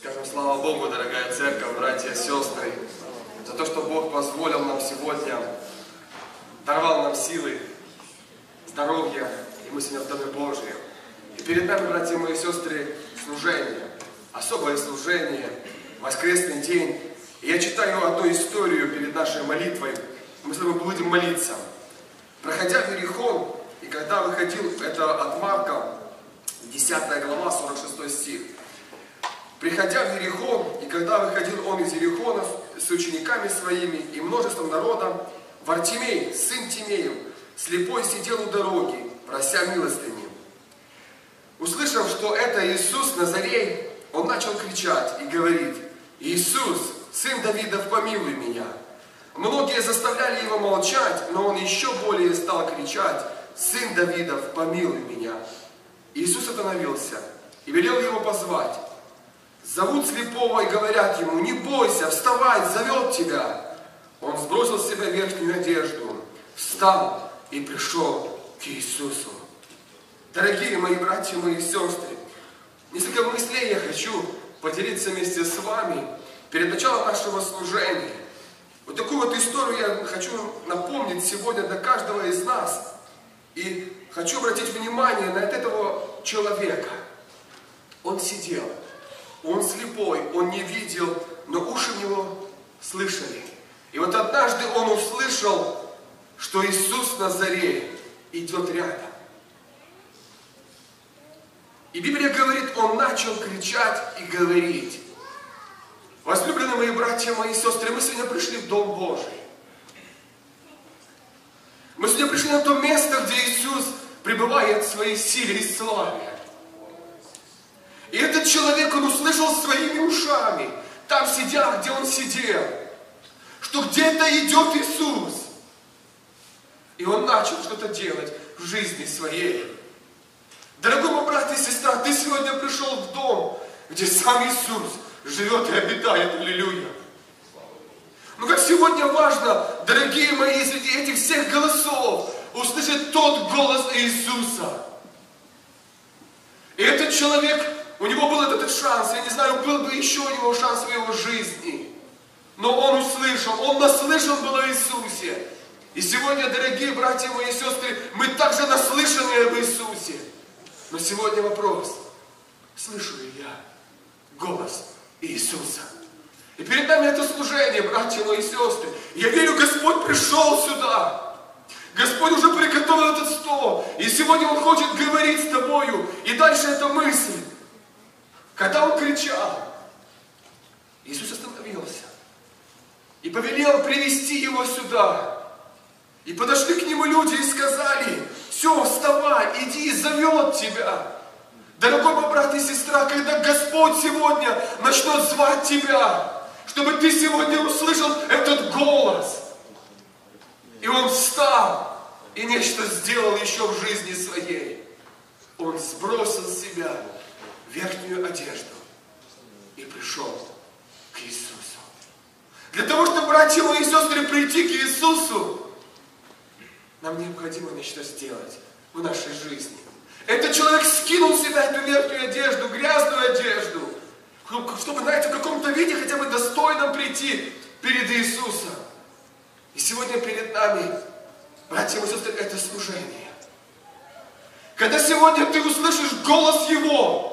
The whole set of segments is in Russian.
Скажем, слава Богу, дорогая церковь, братья сестры, за то, что Бог позволил нам сегодня, даровал нам силы, здоровья, и мы сегодня в Доме Божьем. И перед нами, братья мои сестры, служение, особое служение, воскресный день. И я читаю одну историю перед нашей молитвой. Мы с вами будем молиться. Проходя Верихон, и когда выходил, это от Марка, 10 глава, 46 стих. Приходя в Ерихон, и когда выходил он из Ерихона с учениками своими и множеством народа, Вартимей, сын Тимеев, слепой сидел у дороги, прося милостыни. Услышав, что это Иисус Назарей, он начал кричать и говорить, «Иисус, сын Давидов, помилуй меня!» Многие заставляли его молчать, но он еще более стал кричать, «Сын Давидов, помилуй меня!» Иисус остановился и велел его позвать. Зовут слепого и говорят ему, не бойся, вставай, зовет тебя. Он сбросил с себя верхнюю одежду, встал и пришел к Иисусу. Дорогие мои братья, мои сестры, несколько мыслей я хочу поделиться вместе с вами перед началом нашего служения. Вот такую вот историю я хочу напомнить сегодня для каждого из нас. И хочу обратить внимание на этого человека. Он сидел, он слепой, он не видел, но уши у него слышали. И вот однажды он услышал, что Иисус Назарей идет рядом. И Библия говорит, он начал кричать и говорить. Возлюбленные мои братья, мои сестры, мы сегодня пришли в Дом Божий. Мы сегодня пришли на то место, где Иисус пребывает в своей силе и славе. И этот человек, он услышал своими ушами, там сидя, где он сидел, что где-то идет Иисус. И он начал что-то делать в жизни своей. Дорогой мой брат и сестра, ты сегодня пришел в дом, где сам Иисус живет и обитает. Аллилуйя. Ну как сегодня важно, дорогие мои, среди этих всех голосов, услышать тот голос Иисуса. И этот человек у него был этот шанс, я не знаю, был бы еще у него шанс в его жизни. Но он услышал, он наслышан был о Иисусе. И сегодня, дорогие братья мои и сестры, мы также наслышаны об Иисусе. Но сегодня вопрос, слышу ли я голос Иисуса? И перед нами это служение, братья мои и сестры. Я верю, Господь пришел сюда. Господь уже приготовил этот стол. И сегодня Он хочет говорить с тобою. И дальше эта мысль. Когда он кричал, Иисус остановился и повелел привести его сюда. И подошли к нему люди и сказали, все, вставай, иди, зовет тебя. Дорогой мой брат и сестра, когда Господь сегодня начнет звать тебя, чтобы ты сегодня услышал этот голос. И он встал и нечто сделал еще в жизни своей. Он сбросил себя верхнюю одежду и пришел к Иисусу. Для того, чтобы, братья мои и сестры, прийти к Иисусу, нам необходимо нечто сделать в нашей жизни. Этот человек скинул с себя эту верхнюю одежду, грязную одежду, чтобы, знаете, в каком-то виде хотя бы достойно прийти перед Иисусом. И сегодня перед нами, братья и сестры, это служение. Когда сегодня ты услышишь голос Его,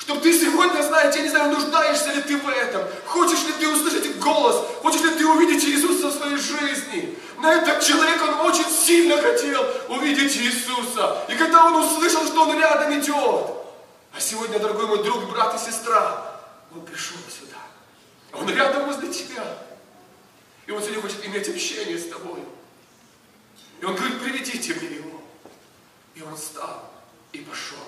чтобы ты сегодня, знаете, я не знаю, нуждаешься ли ты в этом, хочешь ли ты услышать голос, хочешь ли ты увидеть Иисуса в своей жизни. Но этот человек, он очень сильно хотел увидеть Иисуса. И когда он услышал, что он рядом идет, а сегодня, дорогой мой друг, брат и сестра, он пришел сюда. Он рядом возле тебя. И он сегодня хочет иметь общение с тобой. И он говорит, приведите мне его. И он встал и пошел,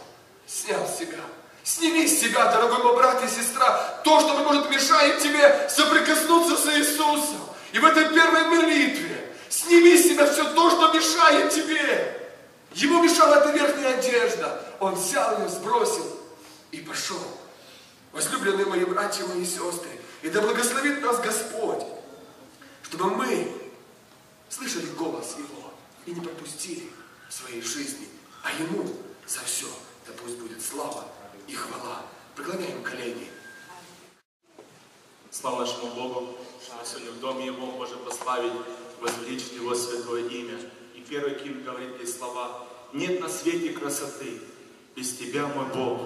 снял себя Сними с себя, дорогой мой брат и сестра, то, что, может, мешает тебе соприкоснуться с Иисусом. И в этой первой молитве сними с себя все то, что мешает тебе. Ему мешала эта верхняя одежда. Он взял ее, сбросил и пошел. Возлюбленные мои братья, мои сестры, и да благословит нас Господь, чтобы мы слышали голос Его и не пропустили в своей жизни, а Ему за все да пусть будет слава и хвала. Преклоняем колени. Слава нашему Богу, что мы сегодня в Доме Его можем прославить, возвеличить Его святое имя. И первый Ким говорит эти слова «Нет на свете красоты, без Тебя, мой Бог,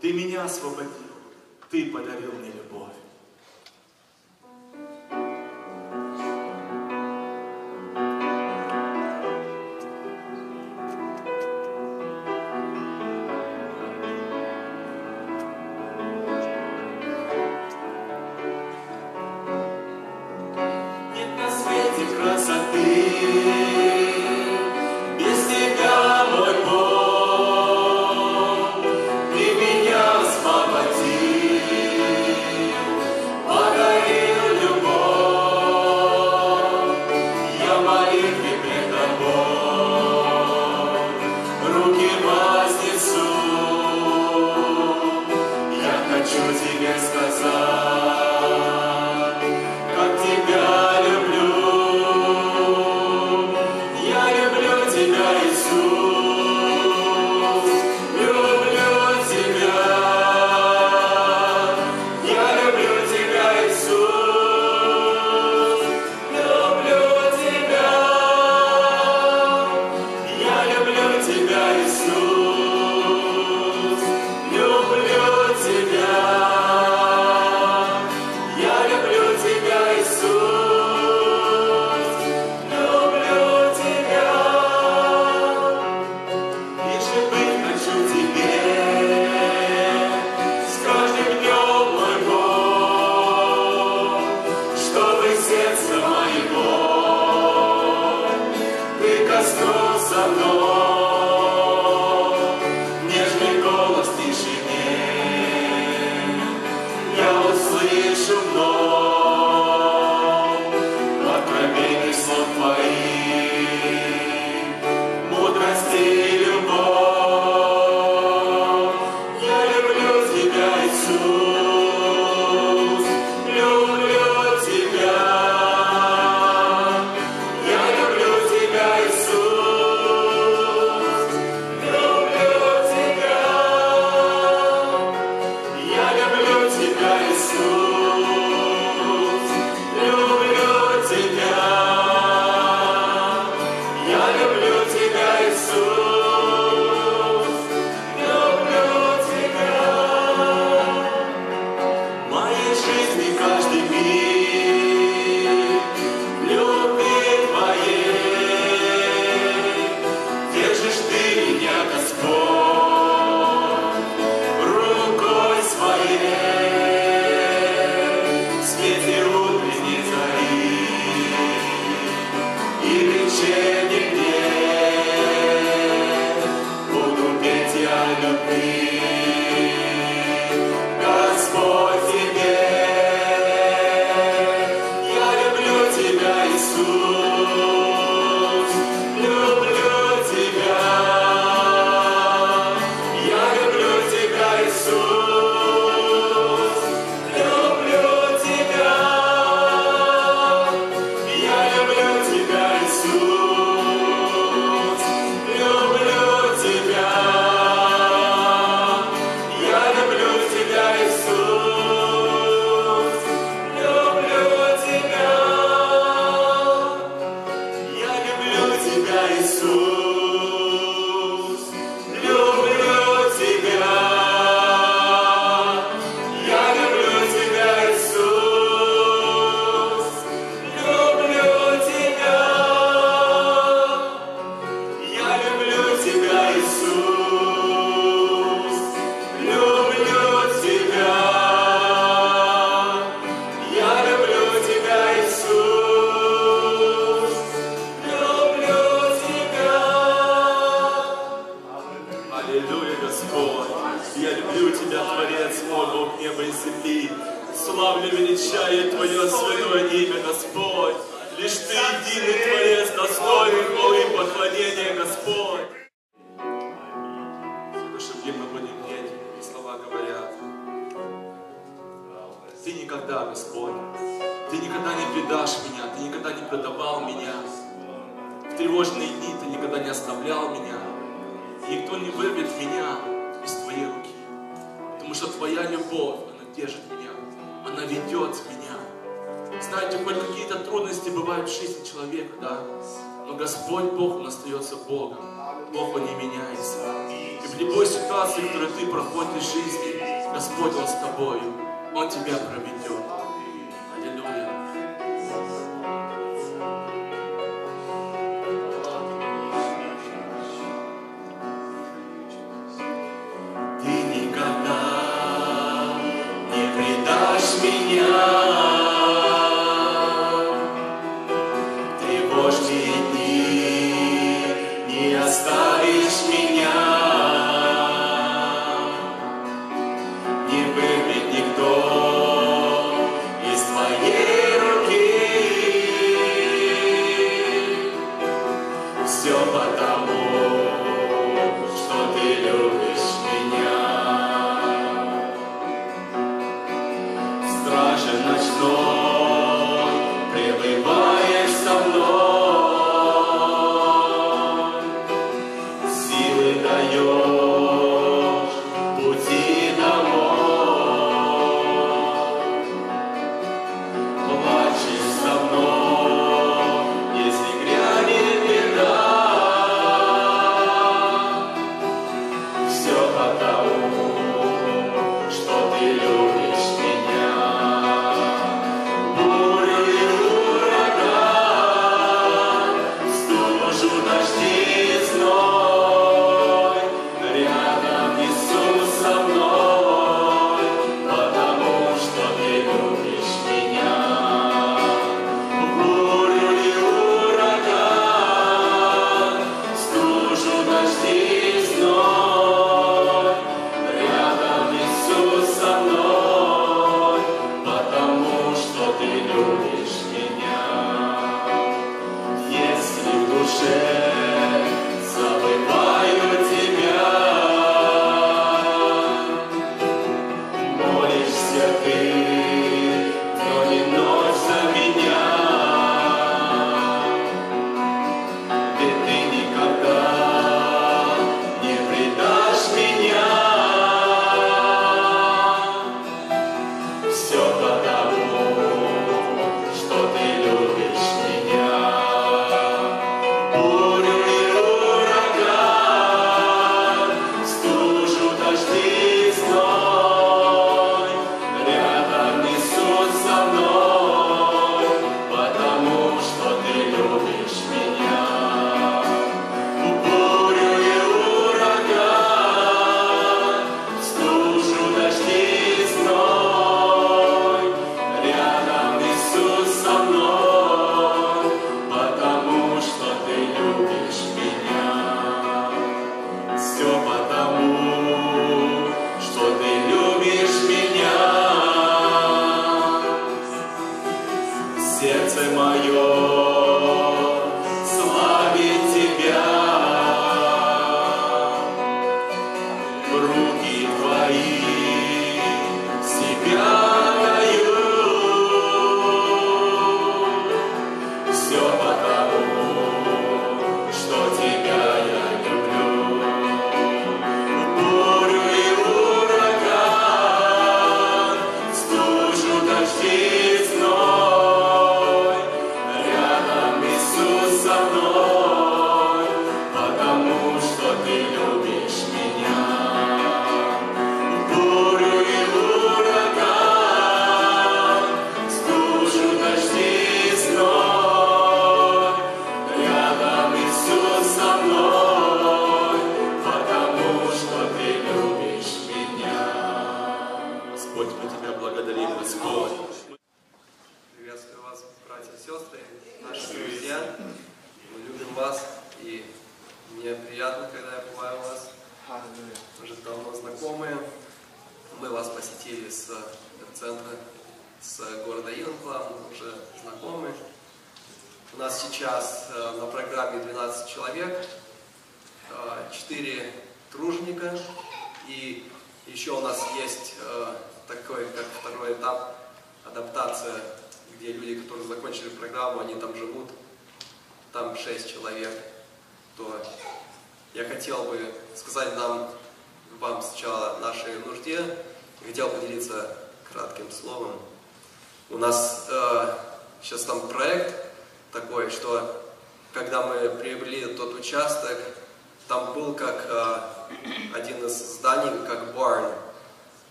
Ты меня освободил, Ты подарил мне любовь». Senhor Jesus.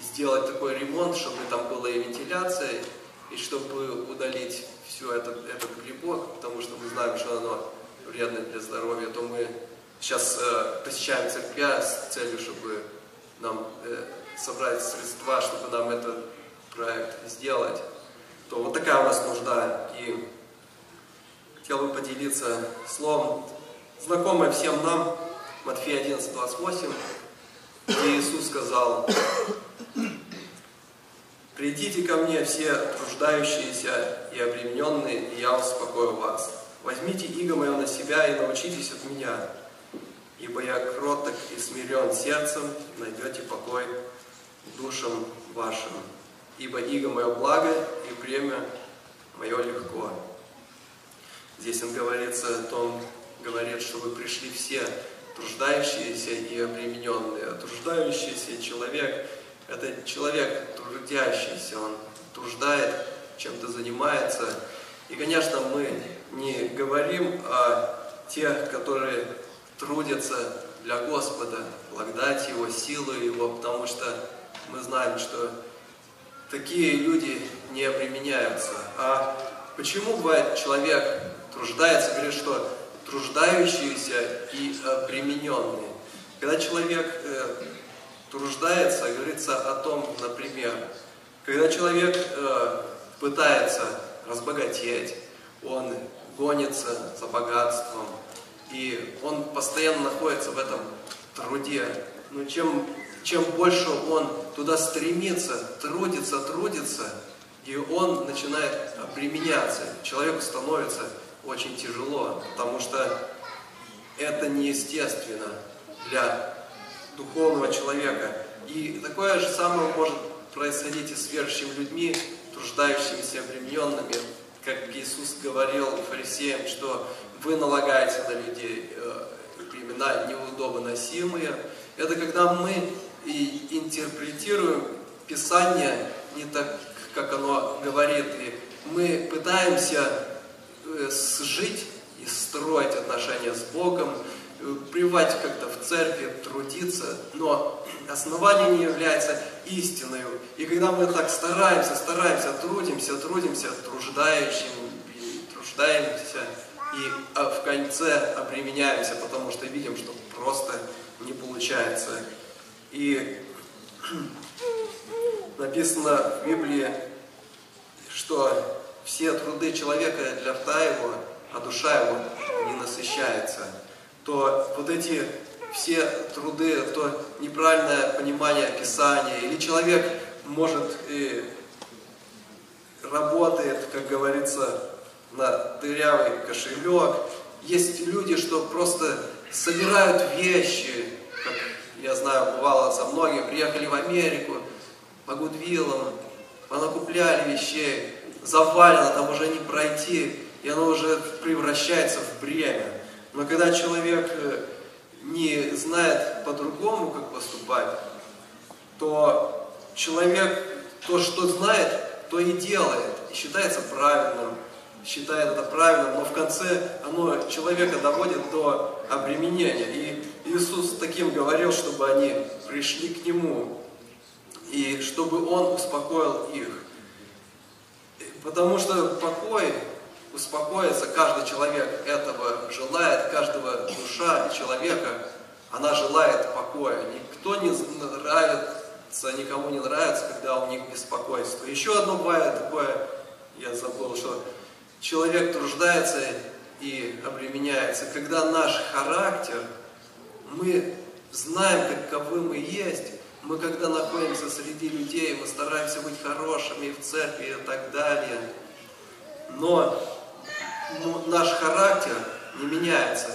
Сделать такой ремонт, чтобы там была и вентиляция, и чтобы удалить все этот, этот грибок, потому что мы знаем, что оно вредно для здоровья, то мы сейчас э, посещаем церквя с целью, чтобы нам э, собрать средства, чтобы нам этот проект сделать. То вот такая у нас нужда. И хотел бы поделиться словом, знакомое всем нам, Матфея 11, 28, где Иисус сказал, «Придите ко мне все труждающиеся и обремененные, и я успокою вас. Возьмите иго мое на себя и научитесь от меня, ибо я кроток и смирен сердцем, найдете покой душам вашим. Ибо иго мое благо, и бремя мое легко». Здесь он говорится о том, говорит, что вы пришли все труждающиеся и обремененные. А труждающийся человек – это человек трудящийся, он труждает, чем-то занимается. И, конечно, мы не говорим о тех, которые трудятся для Господа, благодать Его, силу Его, потому что мы знаем, что такие люди не обременяются. А почему бывает человек труждается, говорит, что труждающиеся и обремененные. Когда человек э, труждается, говорится о том, например, когда человек э, пытается разбогатеть, он гонится за богатством, и он постоянно находится в этом труде. Но чем, чем больше он туда стремится, трудится, трудится, и он начинает применяться, человеку становится очень тяжело, потому что это неестественно для духовного человека. И такое же самое может происходить и с верующими людьми, труждающимися, обремененными, как Иисус говорил фарисеям, что вы налагаете на людей э, времена неудобно носимые. Это когда мы и интерпретируем Писание не так, как оно говорит, и мы пытаемся Э, жить и строить отношения с Богом, э, привать как-то в церкви, трудиться, но основание не является истиной. И когда мы так стараемся, стараемся, трудимся, трудимся, труждающим, труждаемся, и а, в конце обременяемся, потому что видим, что просто не получается. И написано в Библии, что все труды человека для рта его, а душа его не насыщается, то вот эти все труды, то неправильное понимание Писания, или человек может и работает, как говорится, на дырявый кошелек. Есть люди, что просто собирают вещи, как я знаю, бывало со многими, приехали в Америку по Гудвиллам, понакупляли вещей, завалено, там уже не пройти, и оно уже превращается в бремя. Но когда человек э, не знает по-другому, как поступать, то человек то, что знает, то и делает, и считается правильным, считает это правильным, но в конце оно человека доводит до обременения. И Иисус таким говорил, чтобы они пришли к Нему, и чтобы Он успокоил их. Потому что покой, успокоиться, каждый человек этого желает, каждого душа человека, она желает покоя. Никто не нравится, никому не нравится, когда у них беспокойство. Еще одно бывает такое, я забыл, что человек труждается и обременяется, когда наш характер, мы знаем, каковы мы есть, мы когда находимся среди людей, мы стараемся быть хорошими в церкви и так далее. Но ну, наш характер не меняется.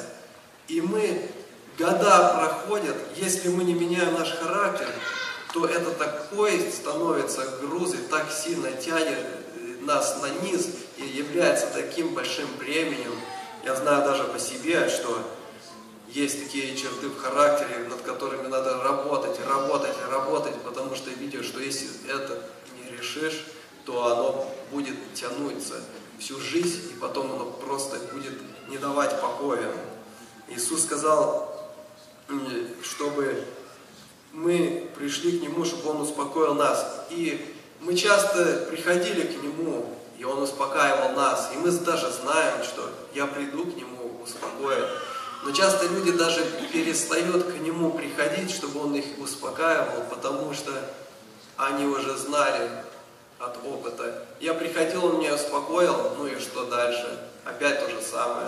И мы, года проходят, если мы не меняем наш характер, то это такой становится груз и так сильно тянет э, нас на низ и является таким большим бременем. Я знаю даже по себе, что есть такие черты в характере, над которыми надо работать, работать, работать, потому что видишь, что если это не решишь, то оно будет тянуться всю жизнь, и потом оно просто будет не давать покоя. Иисус сказал, чтобы мы пришли к Нему, чтобы Он успокоил нас. И мы часто приходили к Нему, и Он успокаивал нас. И мы даже знаем, что я приду к Нему, успокоит. Но часто люди даже перестают к Нему приходить, чтобы Он их успокаивал, потому что они уже знали от опыта. Я приходил, Он меня успокоил, ну и что дальше? Опять то же самое.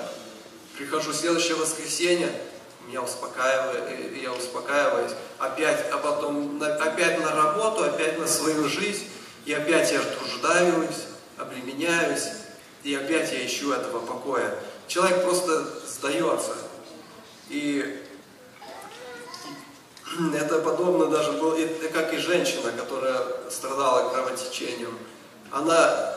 Прихожу в следующее воскресенье, меня успокаиваю, э, я успокаиваюсь, опять, а потом опять на работу, опять на свою жизнь, и опять я труждаюсь, обременяюсь, и опять я ищу этого покоя. Человек просто сдается. И это подобно даже было, как и женщина, которая страдала кровотечением. Она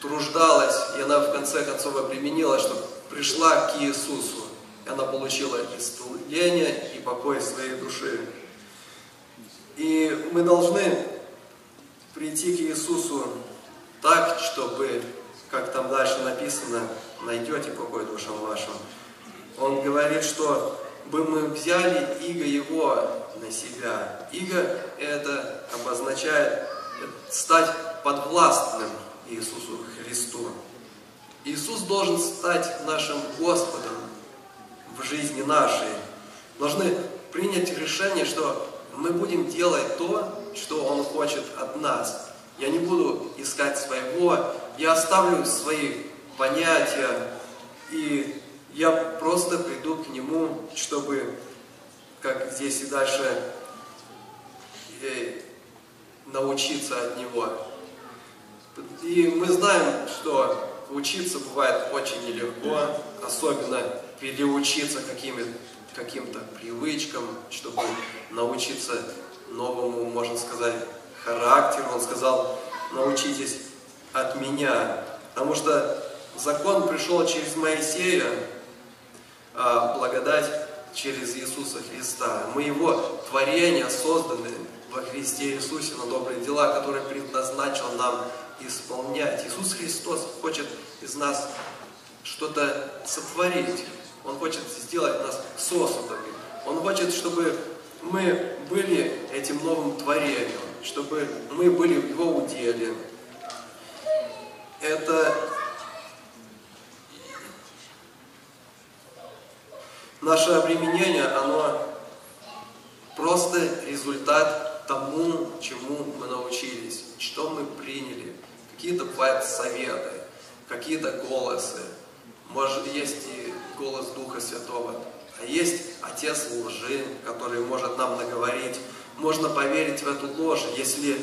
труждалась, и она в конце концов обременила, что пришла к Иисусу. И она получила исцеление и покой своей души. И мы должны прийти к Иисусу так, чтобы, как там дальше написано, найдете покой душам вашим. Он говорит, что бы мы взяли иго Его на себя. Иго это обозначает стать подвластным Иисусу Христу. Иисус должен стать нашим Господом в жизни нашей. Должны принять решение, что мы будем делать то, что Он хочет от нас. Я не буду искать своего, я оставлю свои понятия, и я просто приду к Нему, чтобы, как здесь и дальше, э, научиться от Него. И мы знаем, что учиться бывает очень нелегко, особенно переучиться каким-то каким привычкам, чтобы научиться новому, можно сказать, характеру. Он сказал, научитесь от меня. Потому что закон пришел через Моисея, благодать через Иисуса Христа. Мы Его творение созданы во Христе Иисусе на добрые дела, которые предназначил нам исполнять. Иисус Христос хочет из нас что-то сотворить. Он хочет сделать нас сосудами. Он хочет, чтобы мы были этим новым творением, чтобы мы были в Его уделе. Это наше обременение, оно просто результат тому, чему мы научились, что мы приняли. Какие-то бывают советы, какие-то голосы. Может, есть и голос Духа Святого. А есть отец лжи, который может нам наговорить. Можно поверить в эту ложь, если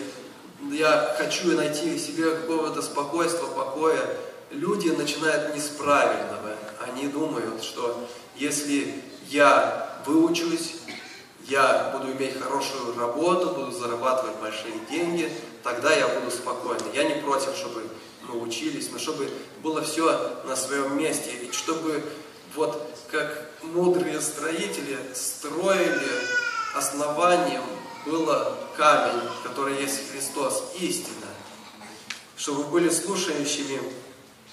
я хочу найти в себе какого-то спокойствия, покоя. Люди начинают не с правильного. Они думают, что если я выучусь, я буду иметь хорошую работу, буду зарабатывать большие деньги, тогда я буду спокойный. Я не против, чтобы мы учились, но чтобы было все на своем месте, и чтобы вот как мудрые строители строили основанием было камень, который есть Христос, истина, чтобы были слушающими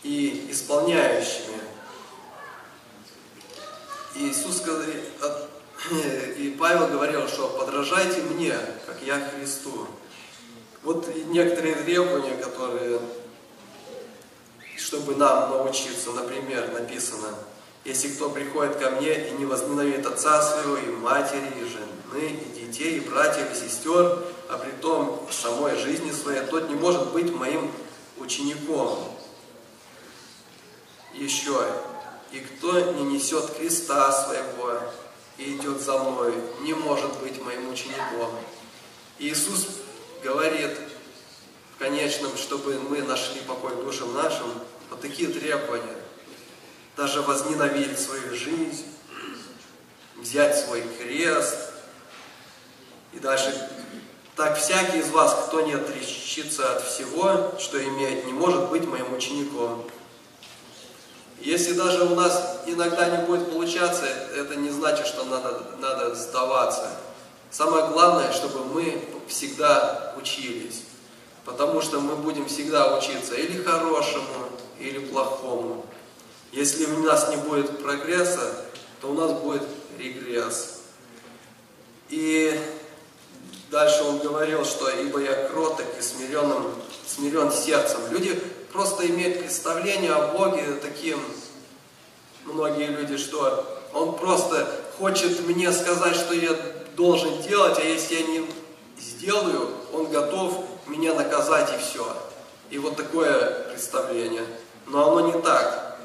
и исполняющими. Иисус говорит, и Павел говорил, что подражайте мне, как я Христу. Вот некоторые требования, которые, чтобы нам научиться, например, написано, если кто приходит ко мне и не возненавидит отца своего, и матери, и жены, и детей, и братьев, и сестер, а при том самой жизни своей, тот не может быть моим учеником. Еще, и кто не несет креста своего и идет за мной, не может быть моим учеником. Иисус говорит в конечном, чтобы мы нашли покой душам нашим, вот такие требования. Даже возненавидеть свою жизнь, взять свой крест. И дальше Так всякий из вас, кто не отречится от всего, что имеет, не может быть моим учеником. Если даже у нас иногда не будет получаться, это не значит, что надо, надо сдаваться. Самое главное, чтобы мы всегда учились. Потому что мы будем всегда учиться или хорошему, или плохому. Если у нас не будет прогресса, то у нас будет регресс. И дальше он говорил, что «ибо я кроток и смиренным, смирен сердцем». Люди просто имеют представление о Боге таким, многие люди, что Он просто хочет мне сказать, что я должен делать, а если я не сделаю, Он готов меня наказать и все. И вот такое представление. Но оно не так.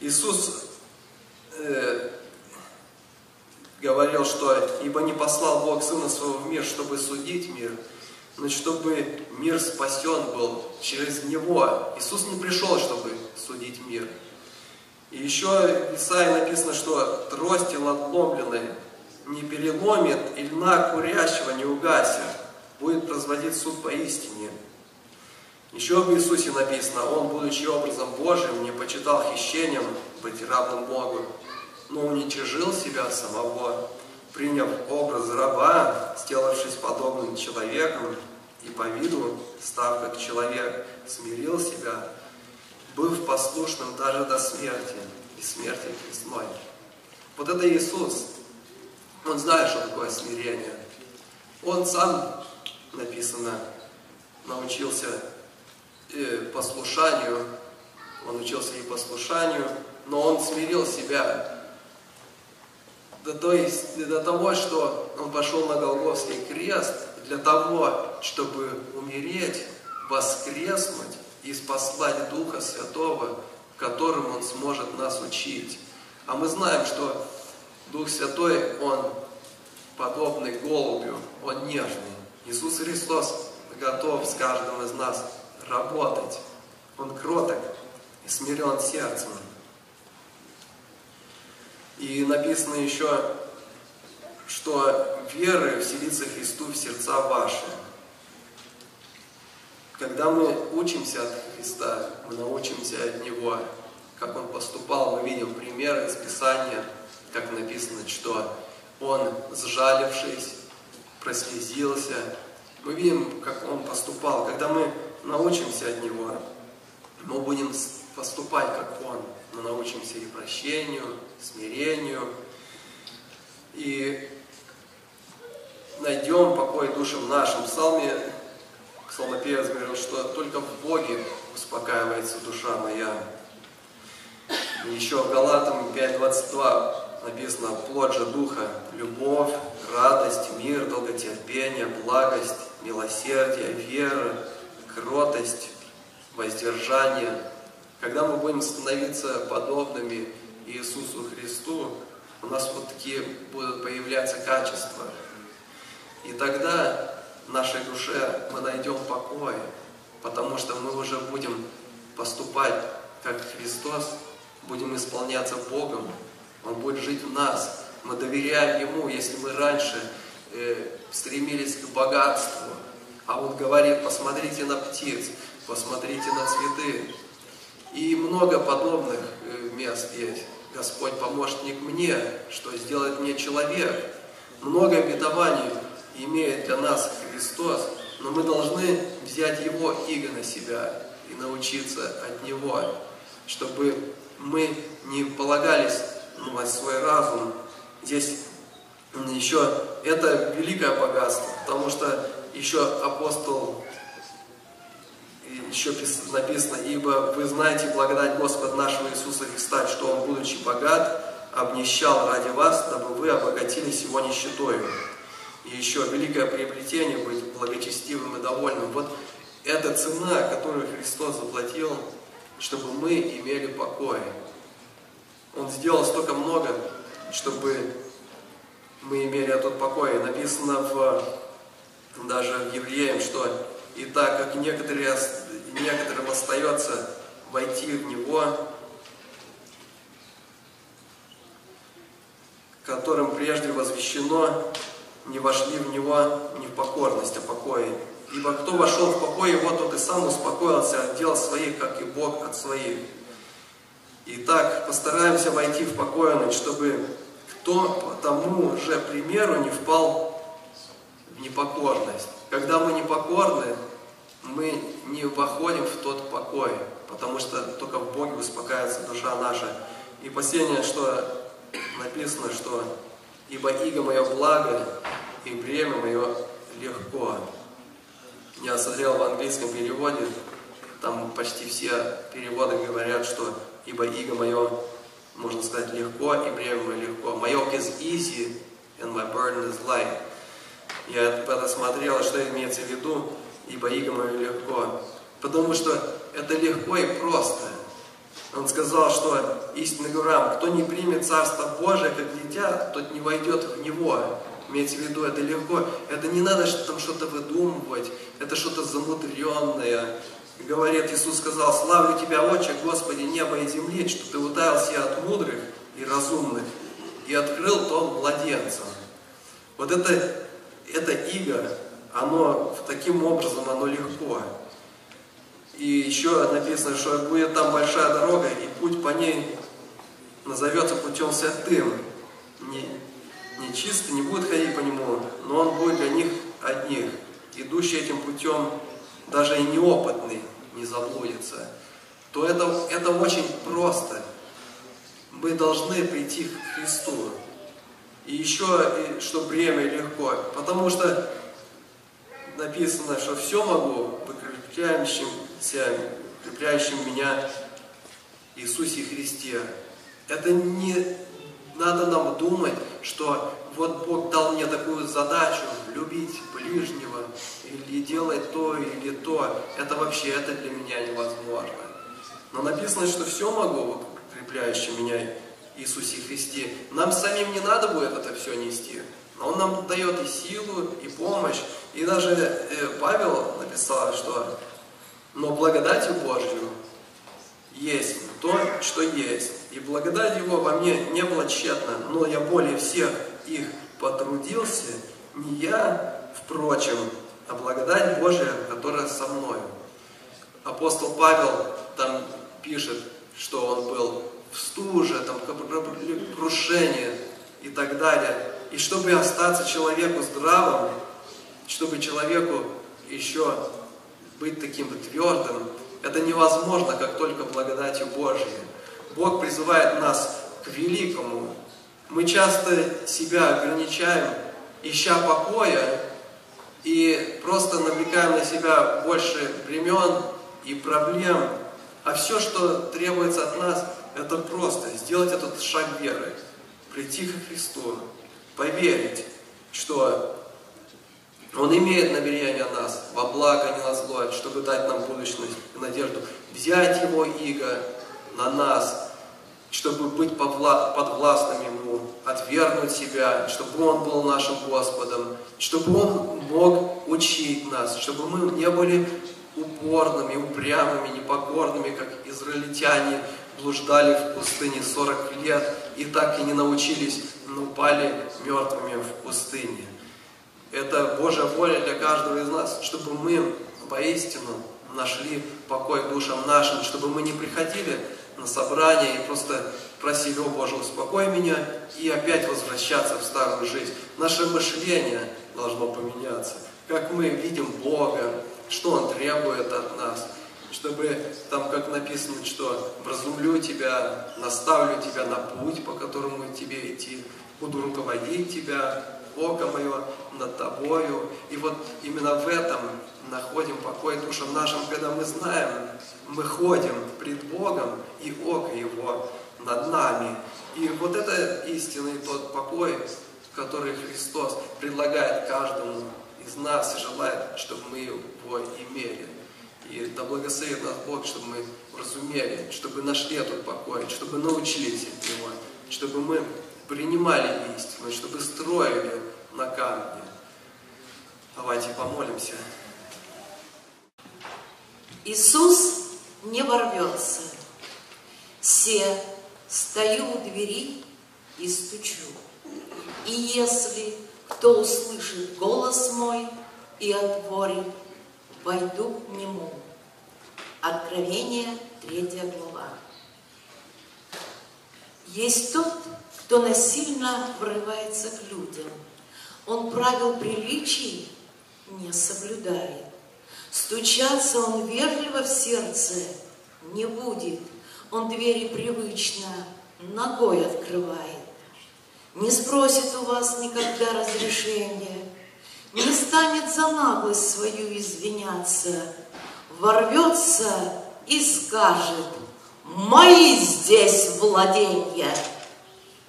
Иисус э, говорил, что «Ибо не послал Бог Сына Своего в мир, чтобы судить мир, но чтобы мир спасен был через Него». Иисус не пришел, чтобы судить мир. И еще в Исаии написано, что трости надломленной не переломит, и льна курящего не угасит, будет производить суд поистине. Еще в Иисусе написано, Он, будучи образом Божьим, не почитал хищением быть равным Богу, но уничижил себя самого, приняв образ раба, сделавшись подобным человеком, и по виду, став как человек, смирил себя, быв послушным даже до смерти, и смерти крестной. Вот это Иисус. Он знает, что такое смирение. Он сам, написано, научился э, послушанию, он учился и послушанию, но он смирил себя до, то есть, до того, что он пошел на Голговский крест для того, чтобы умереть, воскреснуть и спаслать Духа Святого, которым Он сможет нас учить. А мы знаем, что Дух Святой, Он подобный голубю, Он нежный. Иисус Христос готов с каждым из нас работать. Он кроток и смирен сердцем. И написано еще, что веры вселится Христу в сердца ваши. Когда мы учимся от Христа, мы научимся от Него, как Он поступал, мы видим примеры из Писания, как написано, что Он, сжалившись, прослезился. Мы видим, как Он поступал. Когда мы научимся от Него, мы будем поступать, как Он. Мы научимся и прощению, смирению, и найдем покой душам нашим. В псалме псалмопевец говорил, что только в Боге успокаивается душа моя. И еще в Галатам 5.22 написано «Плод же Духа – любовь, радость, мир, долготерпение, благость, милосердие, вера, кротость, воздержание». Когда мы будем становиться подобными Иисусу Христу, у нас вот такие будут появляться качества. И тогда нашей душе мы найдем покой, потому что мы уже будем поступать как Христос, будем исполняться Богом, Он будет жить в нас. Мы доверяем Ему, если мы раньше э, стремились к богатству, а Он говорит, посмотрите на птиц, посмотрите на цветы. И много подобных э, мест есть. Господь помощник мне, что сделает мне человек. Много обетований имеет для нас Христос, но мы должны взять Его иго на себя и научиться от Него, чтобы мы не полагались на свой разум. Здесь еще это великое богатство, потому что еще апостол еще написано, ибо вы знаете благодать Господа нашего Иисуса Христа, что Он, будучи богат, обнищал ради вас, дабы вы обогатились Его нищетою. И еще великое приобретение быть благочестивым и довольным. Вот эта цена, которую Христос заплатил, чтобы мы имели покой. Он сделал столько много, чтобы мы имели этот покой. Написано в, даже в Евреям, что и так как некоторые, некоторым остается войти в него, которым прежде возвещено не вошли в него не в покорность, а покой. Ибо кто вошел в покой, вот тот и сам успокоился от дел своих, как и Бог от своих. Итак, постараемся войти в покойность, чтобы кто по тому же примеру не впал в непокорность. Когда мы непокорны, мы не входим в тот покой, потому что только в Боге успокаивается душа наша. И последнее, что написано, что «Ибо иго мое благо, и бремя мое легко». Я смотрел в английском переводе, там почти все переводы говорят, что «Ибо иго мое, можно сказать, легко, и бремя мое легко». «My yoke is easy, and my burden is light». Я это смотрел, что имеется в виду, ибо иго мое легко. Потому что это легко и просто. Он сказал, что истинно говорю кто не примет Царство Божие как дитя, тот не войдет в него. Имеется в виду, это легко. Это не надо там что-то выдумывать, это что-то замудренное. Говорит, Иисус сказал, славлю Тебя, Отче, Господи, неба и земли, что Ты утаился от мудрых и разумных и открыл том младенцам. Вот это, это иго, оно таким образом, оно легко. И еще написано, что будет там большая дорога, и путь по ней назовется путем святым. Не, не чисто, не будет ходить по нему, но он будет для них одних. Идущий этим путем, даже и неопытный, не заблудится. То это, это очень просто. Мы должны прийти к Христу. И еще, что бремя легко. Потому что написано, что все могу выкрепляющим укрепляющим меня Иисусе Христе. Это не надо нам думать, что вот Бог дал мне такую задачу любить ближнего или делать то или то. Это вообще, это для меня невозможно. Но написано, что все могу укрепляющим меня Иисусе Христе. Нам самим не надо будет это все нести. Но Он нам дает и силу, и помощь. И даже э, Павел написал, что но благодатью Божью есть то, что есть. И благодать Его во мне не была тщетна, но я более всех их потрудился, не я, впрочем, а благодать Божия, которая со мною. Апостол Павел там пишет, что он был в стуже, там крушение и так далее. И чтобы остаться человеку здравым, чтобы человеку еще быть таким твердым, это невозможно, как только благодатью Божьей. Бог призывает нас к великому. Мы часто себя ограничаем, ища покоя, и просто навлекаем на себя больше времен и проблем. А все, что требуется от нас, это просто сделать этот шаг веры, прийти к Христу, поверить, что он имеет намерение о нас, во благо, не на зло, чтобы дать нам будущность и надежду. Взять Его иго на нас, чтобы быть подвластным Ему, отвергнуть себя, чтобы Он был нашим Господом, чтобы Он мог учить нас, чтобы мы не были упорными, упрямыми, непокорными, как израильтяне блуждали в пустыне 40 лет и так и не научились, но упали мертвыми в пустыне. Это Божья воля для каждого из нас, чтобы мы поистину нашли покой душам нашим, чтобы мы не приходили на собрание и просто просили, о Боже, успокой меня, и опять возвращаться в старую жизнь. Наше мышление должно поменяться. Как мы видим Бога, что Он требует от нас, чтобы там, как написано, что «вразумлю тебя, наставлю тебя на путь, по которому тебе идти, буду руководить тебя, око мое над тобою. И вот именно в этом находим покой душам нашим, когда мы знаем, мы ходим пред Богом, и око Его над нами. И вот это истинный тот покой, который Христос предлагает каждому из нас и желает, чтобы мы его имели. И да благословит нас Бог, чтобы мы разумели, чтобы нашли этот покой, чтобы научились от Него, чтобы мы принимали истину, чтобы строили на камне. Давайте помолимся. Иисус не ворвется. Се, стою у двери и стучу. И если кто услышит голос мой и отворит, войду к нему. Откровение, третья глава. Есть тот, кто насильно врывается к людям. Он правил приличий не соблюдает. Стучаться он вежливо в сердце не будет. Он двери привычно ногой открывает. Не спросит у вас никогда разрешения, Не станет за наглость свою извиняться, Ворвется и скажет, «Мои здесь владения!»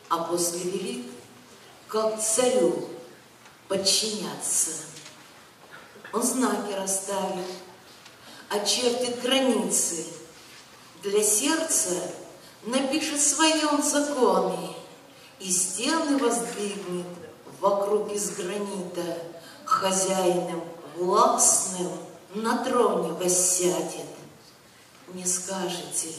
А после велит, как царю, подчиняться. Он знаки расставит, очертит границы. Для сердца напишет своем законе и стены воздвигнет вокруг из гранита, хозяином властным на троне воссядет. Не скажете,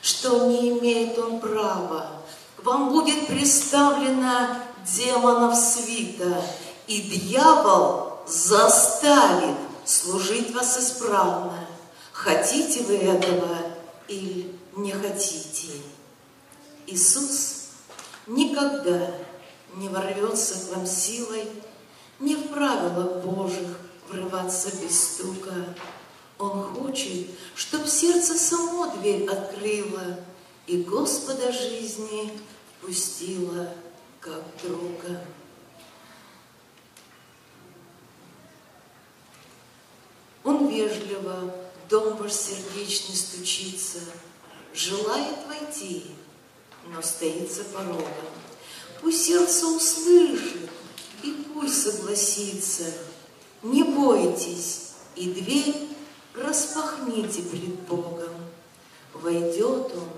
что не имеет он права, вам будет представлена демонов свита, и дьявол заставит служить вас исправно. Хотите вы этого или не хотите? Иисус никогда не ворвется к вам силой, не в правилах Божьих врываться без стука. Он хочет, чтоб сердце само дверь открыло и Господа жизни впустило, как друга. Он вежливо, дом ваш сердечный стучится, Желает войти, но стоит за порогом. Пусть сердце услышит и пусть согласится. Не бойтесь, и дверь распахните пред Богом. Войдет Он,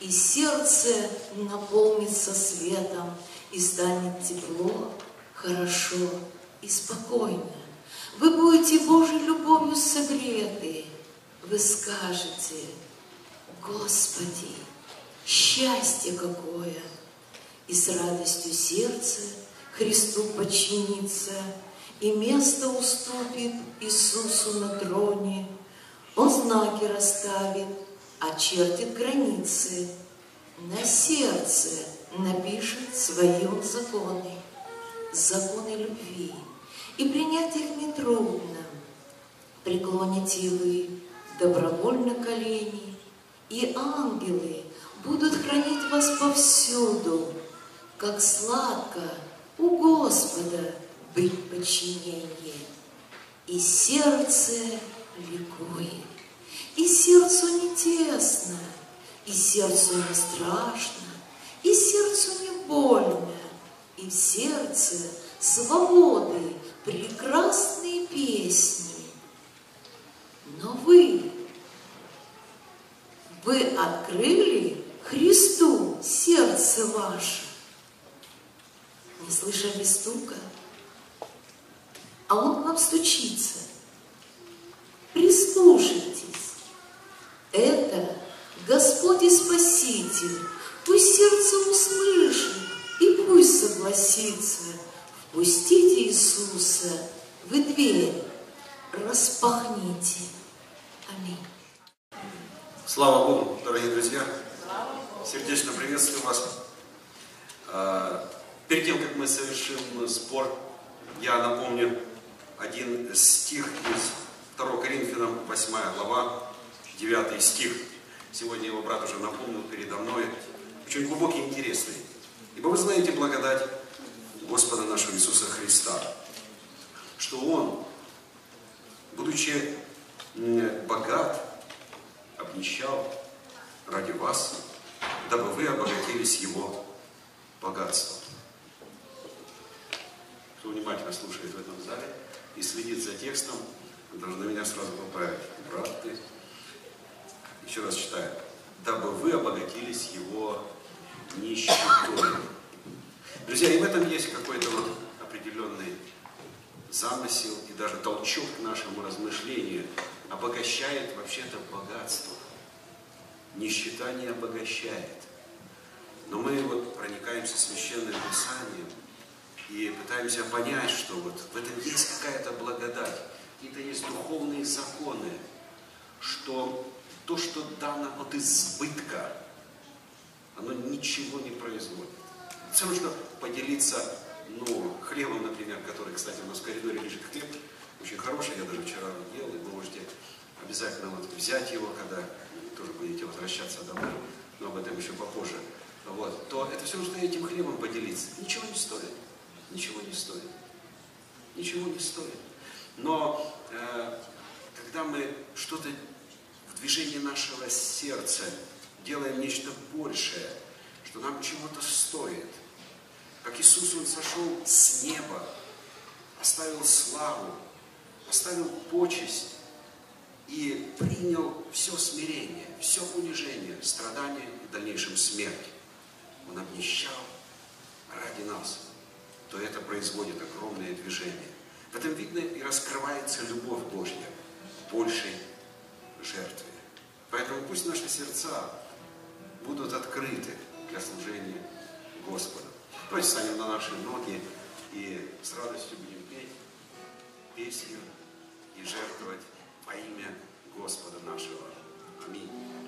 и сердце наполнится светом, и станет тепло, хорошо и спокойно. Вы будете Божьей любовью согреты. Вы скажете, Господи, счастье какое! И с радостью сердце Христу подчинится, И место уступит Иисусу на троне. Он знаки расставит, очертит границы, На сердце напишет своем законы, законы любви и принять их нетрудно. Преклоните вы добровольно колени, и ангелы будут хранить вас повсюду, как сладко у Господа быть подчинение. И сердце ликует, и сердцу не тесно, и сердцу не страшно, и сердцу не больно, и в сердце свободы прекрасные песни. Но вы, вы открыли Христу сердце ваше, не слышали стука, а Он к вам стучится. Прислушайтесь. Это Господь и Спаситель. Пусть сердце услышит и пусть согласится – Пустите Иисуса, вы дверь распахните. Аминь. Слава Богу, дорогие друзья. Сердечно приветствую вас. А, перед тем, как мы совершим спор, я напомню один стих из 2 Коринфянам, 8 глава, 9 стих. Сегодня его брат уже напомнил передо мной. Очень глубокий и интересный. Ибо вы знаете благодать Господа нашего Иисуса Христа, что Он, будучи богат, обнищал ради вас, дабы вы обогатились Его богатством. Кто внимательно слушает в этом зале и следит за текстом, должны меня сразу поправить. Брат, ты? Еще раз читаю. Дабы вы обогатились Его нищетой. Друзья, и в этом есть какой-то вот определенный замысел и даже толчок к нашему размышлению. Обогащает вообще-то богатство. Нищета не обогащает. Но мы вот проникаемся священным писанием и пытаемся понять, что вот в этом есть какая-то благодать, какие-то есть духовные законы, что то, что дано от избытка, оно ничего не производит. Что поделиться, ну, хлебом, например, который, кстати, у нас в коридоре лежит хлеб, очень хороший, я даже вчера ел, и вы можете обязательно вот взять его, когда тоже будете возвращаться домой, но об этом еще попозже, вот, то это все, что этим хлебом поделиться, ничего не стоит, ничего не стоит, ничего не стоит. Но э, когда мы что-то в движении нашего сердца делаем нечто большее, что нам чего-то стоит, как Иисус, Он сошел с неба, оставил славу, оставил почесть и принял все смирение, все унижение, страдания и в дальнейшем смерть. Он обнищал ради нас, то это производит огромное движение. В этом видно и раскрывается любовь Божья большей жертве. Поэтому пусть наши сердца будут открыты для служения Господу. Давайте станем на наши ноги и с радостью будем петь песню и жертвовать во имя Господа нашего. Аминь.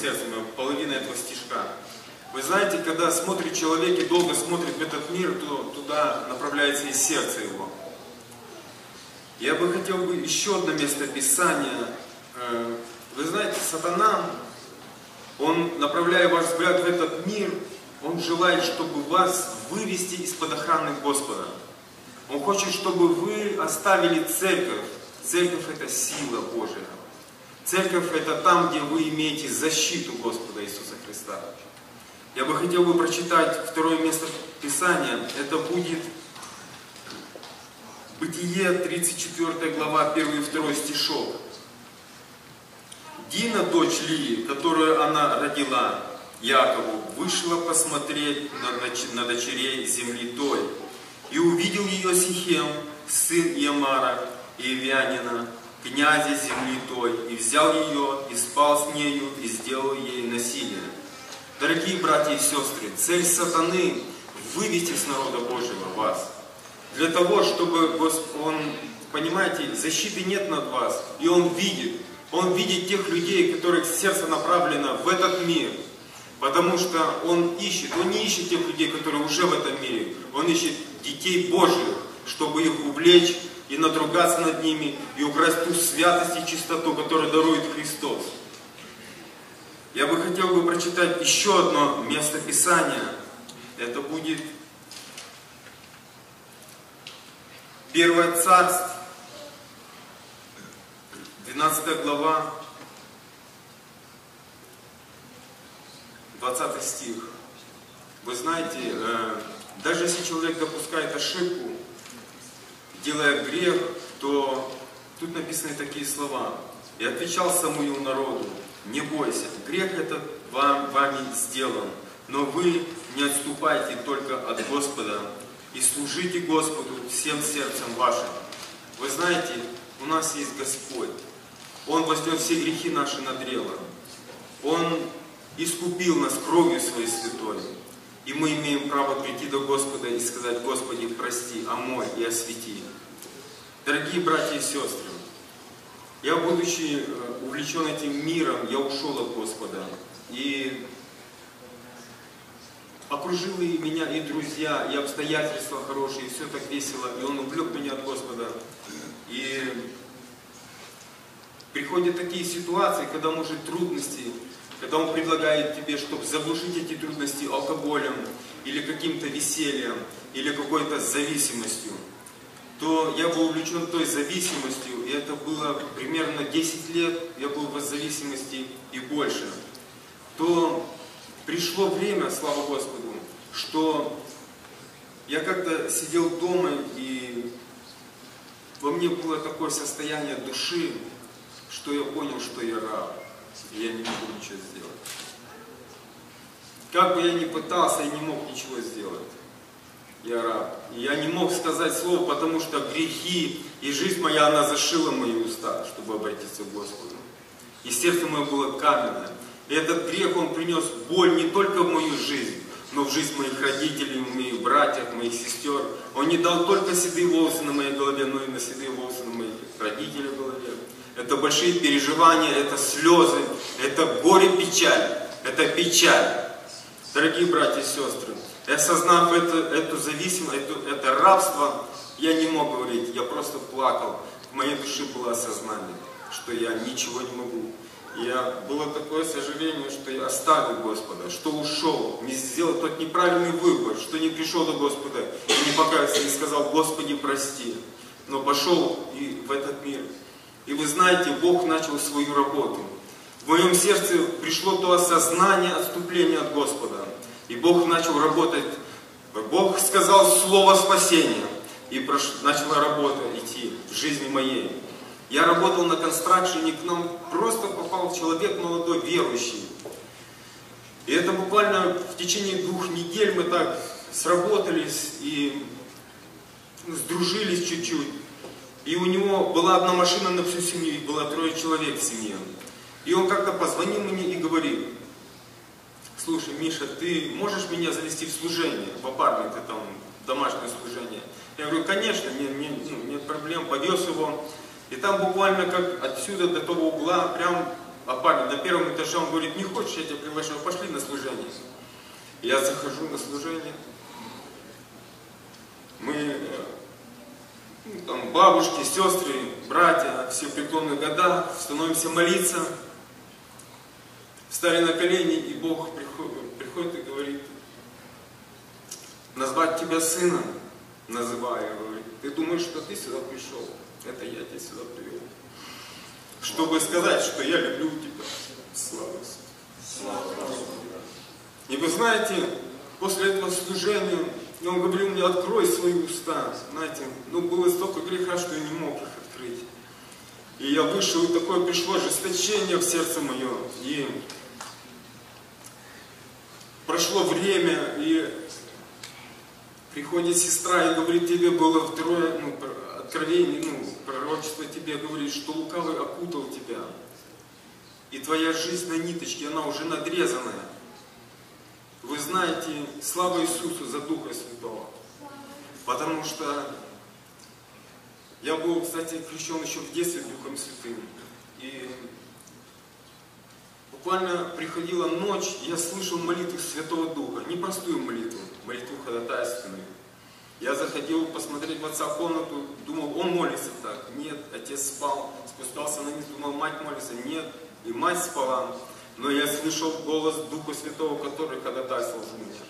Сердце мое, половина этого стишка. Вы знаете, когда смотрит человек и долго смотрит в этот мир, то туда направляется и сердце его. Я бы хотел бы еще одно место Писания. Э, вы знаете, сатана, он, направляя ваш взгляд в этот мир, он желает, чтобы вас вывести из-под охраны Господа. Он хочет, чтобы вы оставили церковь. Церковь – это сила Божия. Церковь – это там, где вы имеете защиту Господа Иисуса Христа. Я бы хотел бы прочитать второе место Писания. Это будет Бытие, 34 глава, 1 и 2 стишок. Дина, дочь Лии, которую она родила Якову, вышла посмотреть на, на дочерей земли той. И увидел ее Сихем, сын Ямара и Ивянина, князя земли той, и взял ее, и спал с нею, и сделал ей насилие. Дорогие братья и сестры, цель сатаны – вывести с народа Божьего вас. Для того, чтобы он, понимаете, защиты нет над вас, и он видит, он видит тех людей, которых сердце направлено в этот мир. Потому что он ищет, он не ищет тех людей, которые уже в этом мире. Он ищет детей Божьих, чтобы их увлечь и надругаться над ними, и украсть ту святость и чистоту, которую дарует Христос. Я бы хотел бы прочитать еще одно место Писания. Это будет Первое царство, 12 глава, 20 стих. Вы знаете, э, даже если человек допускает ошибку, делая грех, то тут написаны такие слова. «И отвечал Самуил народу, не бойся, грех этот вам, вами сделан, но вы не отступайте только от Господа и служите Господу всем сердцем вашим. Вы знаете, у нас есть Господь. Он вознес все грехи наши на древо. Он искупил нас кровью своей святой. И мы имеем право прийти до Господа и сказать, Господи, прости, омой и освети. Дорогие братья и сестры, я, будучи э, увлечен этим миром, я ушел от Господа. И окружили меня и друзья, и обстоятельства хорошие, и все так весело, и Он увлек меня от Господа. И приходят такие ситуации, когда может трудности, когда Он предлагает тебе, чтобы заглушить эти трудности алкоголем, или каким-то весельем, или какой-то зависимостью, то я был увлечен той зависимостью, и это было примерно 10 лет, я был в зависимости и больше, то пришло время, слава Господу, что я как-то сидел дома, и во мне было такое состояние души, что я понял, что я раб, я не могу ничего сделать. Как бы я ни пытался, я не мог ничего сделать. Я раб. Я не мог сказать слово, потому что грехи и жизнь моя, она зашила мои уста, чтобы обратиться к Господу. И сердце мое было каменное. И этот грех, он принес боль не только в мою жизнь, но в жизнь моих родителей, моих братьев, моих сестер. Он не дал только седые волосы на моей голове, но и на седые волосы на моих родителях, это большие переживания, это слезы, это горе, печаль, это печаль. Дорогие братья и сестры, осознав это, эту зависимость, это, это рабство, я не мог говорить, я просто плакал. В моей душе было осознание, что я ничего не могу. Я, было такое сожаление, что я оставил Господа, что ушел, не сделал тот неправильный выбор, что не пришел до Господа и не покаялся, не сказал, Господи, прости. Но пошел и в этот мир. И вы знаете, Бог начал свою работу. В моем сердце пришло то осознание отступления от Господа. И Бог начал работать. Бог сказал слово спасения. И начала работа идти в жизни моей. Я работал на констракшене, к нам просто попал человек молодой, верующий. И это буквально в течение двух недель мы так сработались и сдружились чуть-чуть. И у него была одна машина на всю семью, и было трое человек в семье. И он как-то позвонил мне и говорит, слушай, Миша, ты можешь меня завести в служение, в апартменты, там, домашнее служение? Я говорю, конечно, нет, нет, ну, нет проблем, повез его. И там буквально как отсюда до того угла, прям апартмент, на первом этаже, он говорит, не хочешь, я тебя приглашу, пошли на служение. Я захожу на служение. Мы, э, там, бабушки, сестры, братья, все преклонные года, становимся молиться. Встали на колени, и Бог приходит, приходит и говорит, назвать тебя сыном, называя, говорит, ты думаешь, что ты сюда пришел? Это я тебя сюда привел. Чтобы сказать, что я люблю тебя. Слава Иисусу. И вы знаете, после этого служения, он говорил мне, открой свои уста. Знаете, ну было столько греха, что я не мог их открыть. И я вышел, и такое пришло ожесточение в сердце мое. И прошло время, и приходит сестра и говорит, тебе было второе, ну, откровение, ну, пророчество тебе говорит, что лукавый окутал тебя. И твоя жизнь на ниточке, она уже надрезанная. Вы знаете, слава Иисусу за Духа Святого. Потому что я был, кстати, крещен еще в детстве Духом Святым. И буквально приходила ночь, я слышал молитву Святого Духа. Непростую молитву, молитву ходатайственную. Я заходил посмотреть в отца комнату, думал, он молится так. Нет, отец спал. Спускался на низ, думал, мать молится. Нет, и мать спала. Но я слышал голос Духа Святого, который ходатайствовал за меня.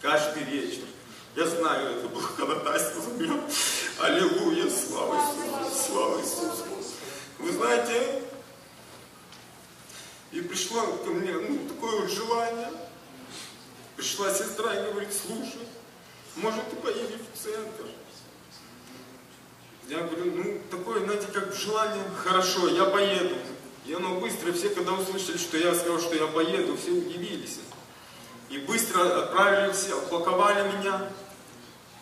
Каждый вечер. Я знаю, это было ходатайство за меня. Аллилуйя, слава Иисусу, слава Иисусу. Вы знаете, и пришло ко мне ну, такое вот желание. Пришла сестра и говорит, слушай, может, ты поедешь в центр? Я говорю, ну, такое, знаете, как желание, хорошо, я поеду. И оно быстро, все, когда услышали, что я сказал, что я поеду, все удивились. И быстро отправили все, упаковали меня,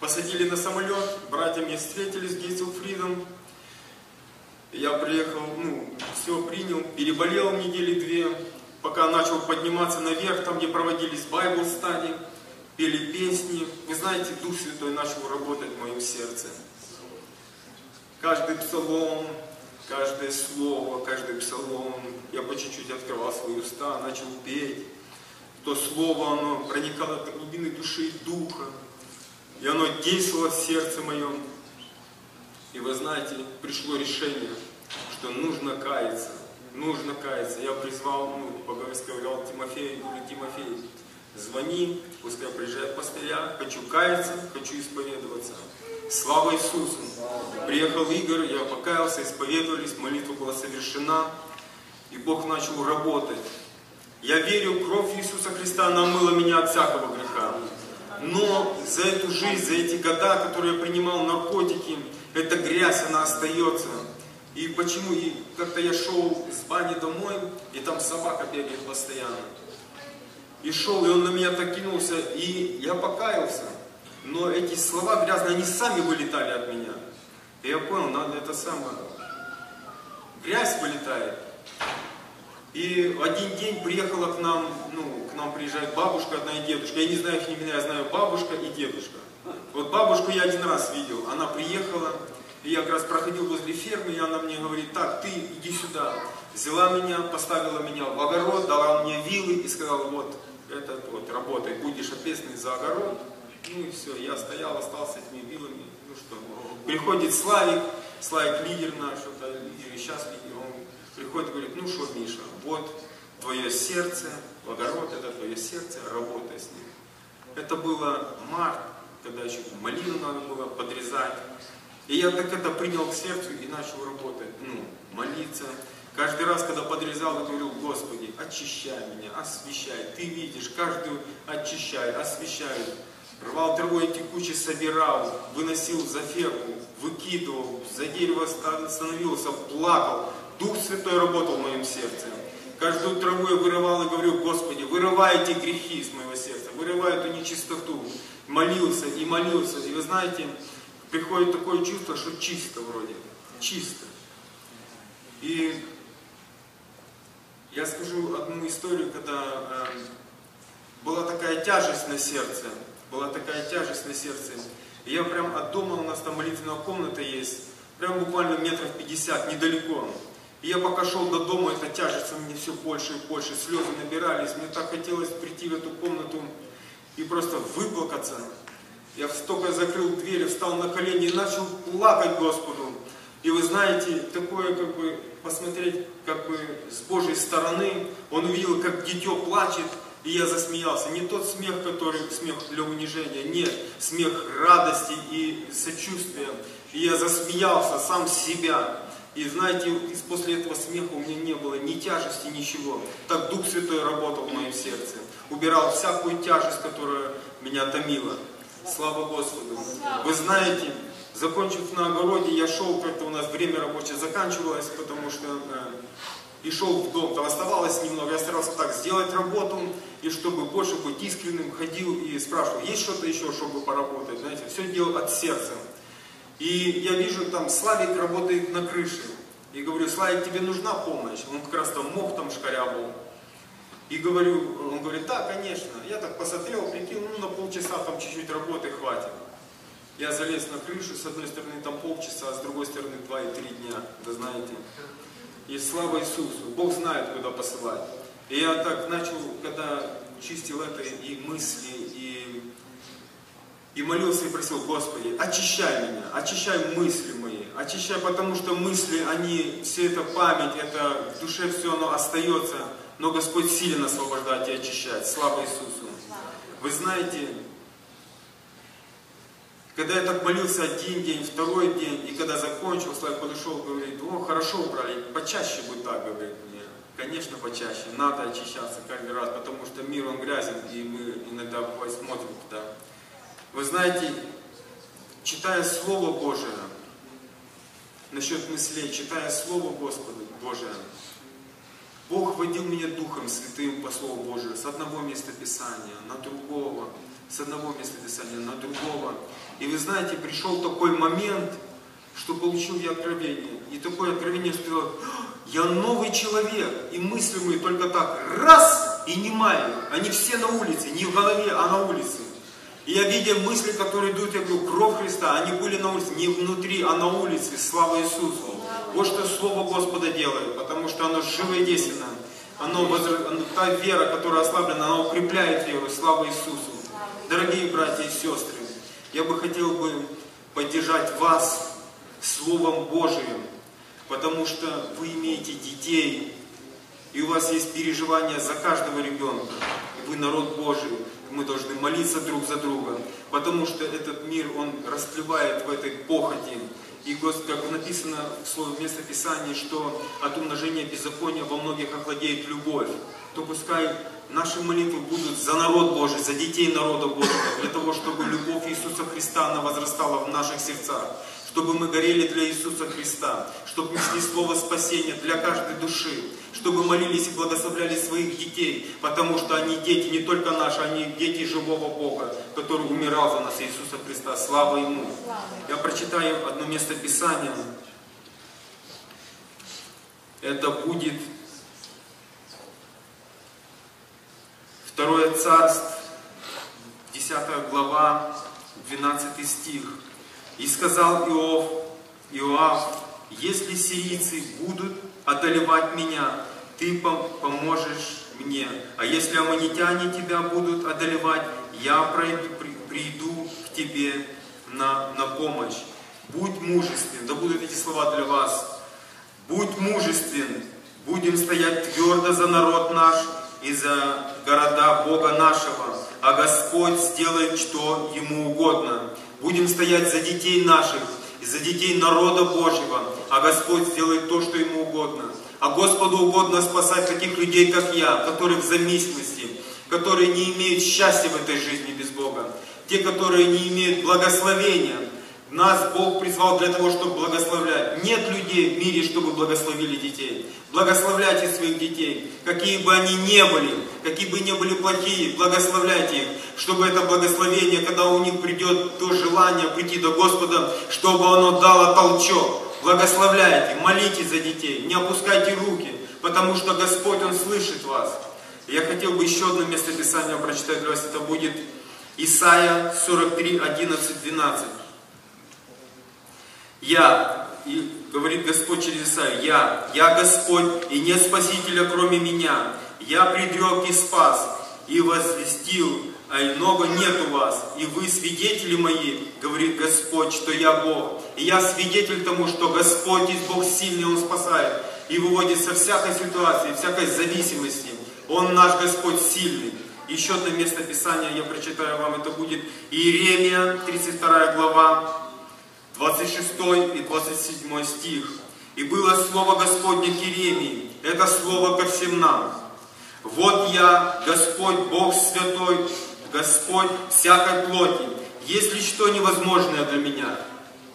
посадили на самолет, братья мне встретились Gates of Freedom. Я приехал, ну, все принял, переболел недели две, пока начал подниматься наверх, там, где проводились Bible study пели песни. Вы знаете, Дух Святой начал работать в моем сердце. Каждый псалом, каждое слово, каждый псалом, я по чуть-чуть открывал свои уста, начал петь. То слово, оно проникало до глубины души и духа. И оно действовало в сердце моем. И вы знаете, пришло решение, что нужно каяться. Нужно каяться. Я призвал, ну, поговорил, сказал Тимофею, говорю, Тимофей, Звони, пускай приезжает пастыря, хочу каяться, хочу исповедоваться. Слава Иисусу! Приехал Игорь, я покаялся, исповедовались, молитва была совершена, и Бог начал работать. Я верю, кровь Иисуса Христа намыла меня от всякого греха. Но за эту жизнь, за эти года, которые я принимал наркотики, эта грязь, она остается. И почему? И как-то я шел с бани домой, и там собака бегает постоянно и шел, и он на меня так кинулся, и я покаялся. Но эти слова грязные, они сами вылетали от меня. И я понял, надо это самое. Грязь вылетает. И один день приехала к нам, ну, к нам приезжает бабушка одна и дедушка. Я не знаю их имена, я знаю бабушка и дедушка. Вот бабушку я один раз видел. Она приехала, И я как раз проходил возле фермы, и она мне говорит, так, ты иди сюда. Взяла меня, поставила меня в огород, дала мне вилы и сказала, вот, это вот, работай, будешь ответственный за огород. Ну и все, я стоял, остался этими вилами. Ну что, приходит Славик, Славик лидер наш, это лидер, и сейчас лидер, он приходит и говорит, ну что, Миша, вот твое сердце, в огород это твое сердце, работай с ним. Это было март, когда еще малину надо было подрезать. И я так это принял к сердцу и начал работать, ну, молиться. Каждый раз, когда подрезал, я говорил, Господи, очищай меня, освещай. Ты видишь, каждую очищай, освещай. Рвал травой текучий, собирал, выносил за ферму, выкидывал, за дерево становился, плакал. Дух Святой работал в моем сердце. Каждую траву я вырывал и говорю, Господи, вырывай эти грехи из моего сердца, вырывай эту нечистоту. Молился и молился. И вы знаете, приходит такое чувство, что чисто вроде, чисто. И я скажу одну историю, когда э, была такая тяжесть на сердце, была такая тяжесть на сердце. И я прям от дома, у нас там молитвенная комната есть, прям буквально метров 50, недалеко. И я пока шел до дома, эта тяжесть у меня все больше и больше, слезы набирались. Мне так хотелось прийти в эту комнату и просто выплакаться. Я столько закрыл дверь, встал на колени и начал плакать Господу. И вы знаете, такое как бы посмотреть как бы с Божьей стороны, он увидел, как дитё плачет, и я засмеялся. Не тот смех, который смех для унижения, нет, смех радости и сочувствия. И я засмеялся сам себя. И знаете, после этого смеха у меня не было ни тяжести, ничего. Так Дух Святой работал в моем сердце. Убирал всякую тяжесть, которая меня томила. Слава Господу. Вы знаете, закончив на огороде, я шел, как-то у нас время рабочее заканчивалось, потому что э, и шел в дом, там оставалось немного, я старался так сделать работу, и чтобы больше быть искренним, ходил и спрашивал, есть что-то еще, чтобы поработать, знаете, все делал от сердца. И я вижу, там Славик работает на крыше, и говорю, Славик, тебе нужна помощь? Он как раз там мох там шкарябал, и говорю, он говорит, да, конечно. Я так посмотрел, прикинул, ну на полчаса там чуть-чуть работы хватит. Я залез на крышу, с одной стороны там полчаса, а с другой стороны два и три дня, вы знаете. И слава Иисусу, Бог знает, куда посылать. И я так начал, когда чистил это и мысли, и, и молился и просил, Господи, очищай меня, очищай мысли мои, очищай, потому что мысли, они, все это память, это в душе все оно остается, но Господь силен освобождать и очищать. Слава Иисусу. Вы знаете, когда я так молился один день, второй день, и когда закончил, Славик подошел, говорит, о, хорошо убрали, почаще бы так, говорит мне. Конечно, почаще, надо очищаться каждый раз, потому что мир, он грязен, и мы иногда бывает смотрим туда. Вы знаете, читая Слово Божие, насчет мыслей, читая Слово Господа Божие, Бог водил меня Духом Святым по Слову Божию с одного места Писания на другого, с одного места Писания на другого. И вы знаете, пришел такой момент, что получил я откровение. И такое откровение сказал, я новый человек, и мысли мои только так, раз, и не мои. Они все на улице, не в голове, а на улице. И я видя мысли, которые идут, я говорю, кровь Христа, они были на улице, не внутри, а на улице, слава Иисусу. Вот что Слово Господа делает, потому что оно живо и действенно. Оно, та вера, которая ослаблена, она укрепляет веру, слава Иисусу. Дорогие братья и сестры, я бы хотел бы поддержать вас Словом Божиим, потому что вы имеете детей, и у вас есть переживания за каждого ребенка, и вы народ Божий, мы должны молиться друг за друга, потому что этот мир, он расплывает в этой похоти, и как написано в слове место Писания, что от умножения беззакония во многих охладеет любовь, то пускай наши молитвы будут за народ Божий, за детей народа Божьего, для того, чтобы любовь Иисуса Христа, она возрастала в наших сердцах, чтобы мы горели для Иисуса Христа, чтобы несли слово спасения для каждой души, чтобы молились и благословляли своих детей, потому что они дети не только наши, они дети живого Бога, который умирал за нас, Иисуса Христа. Слава Ему! Я прочитаю одно место Писания. Это будет Второе царство, 10 глава, 12 стих. «И сказал Иов Иоав, если сирийцы будут одолевать меня, ты поможешь мне. А если аммонитяне тебя будут одолевать, я приду к тебе на, на помощь. Будь мужествен, да будут эти слова для вас. Будь мужествен, будем стоять твердо за народ наш и за города Бога нашего, а Господь сделает, что Ему угодно. Будем стоять за детей наших и за детей народа Божьего, а Господь сделает то, что Ему угодно. А Господу угодно спасать таких людей, как я, которые в зависимости, которые не имеют счастья в этой жизни без Бога, те, которые не имеют благословения. Нас Бог призвал для того, чтобы благословлять. Нет людей в мире, чтобы благословили детей. Благословляйте своих детей, какие бы они ни были, какие бы ни были плохие, благословляйте их, чтобы это благословение, когда у них придет то желание прийти до Господа, чтобы оно дало толчок. Благословляйте, молитесь за детей, не опускайте руки, потому что Господь, Он слышит вас. Я хотел бы еще одно место Писания прочитать для вас. Это будет Исайя 43, 11, 12. Я, и говорит Господь через Исаию, я, я Господь, и нет Спасителя, кроме меня. Я предрек и спас, и возвестил, а много нет у вас. И вы свидетели мои, говорит Господь, что я Бог. И я свидетель тому, что Господь есть Бог сильный, Он спасает и выводит со всякой ситуации, всякой зависимости. Он наш Господь сильный. Еще одно место Писания я прочитаю вам, это будет Иеремия, 32 глава, 26 и 27 стих. «И было слово Господне к Иеремии, это слово ко всем нам. Вот я, Господь, Бог святой, Господь всякой плоти. Есть ли что невозможное для меня?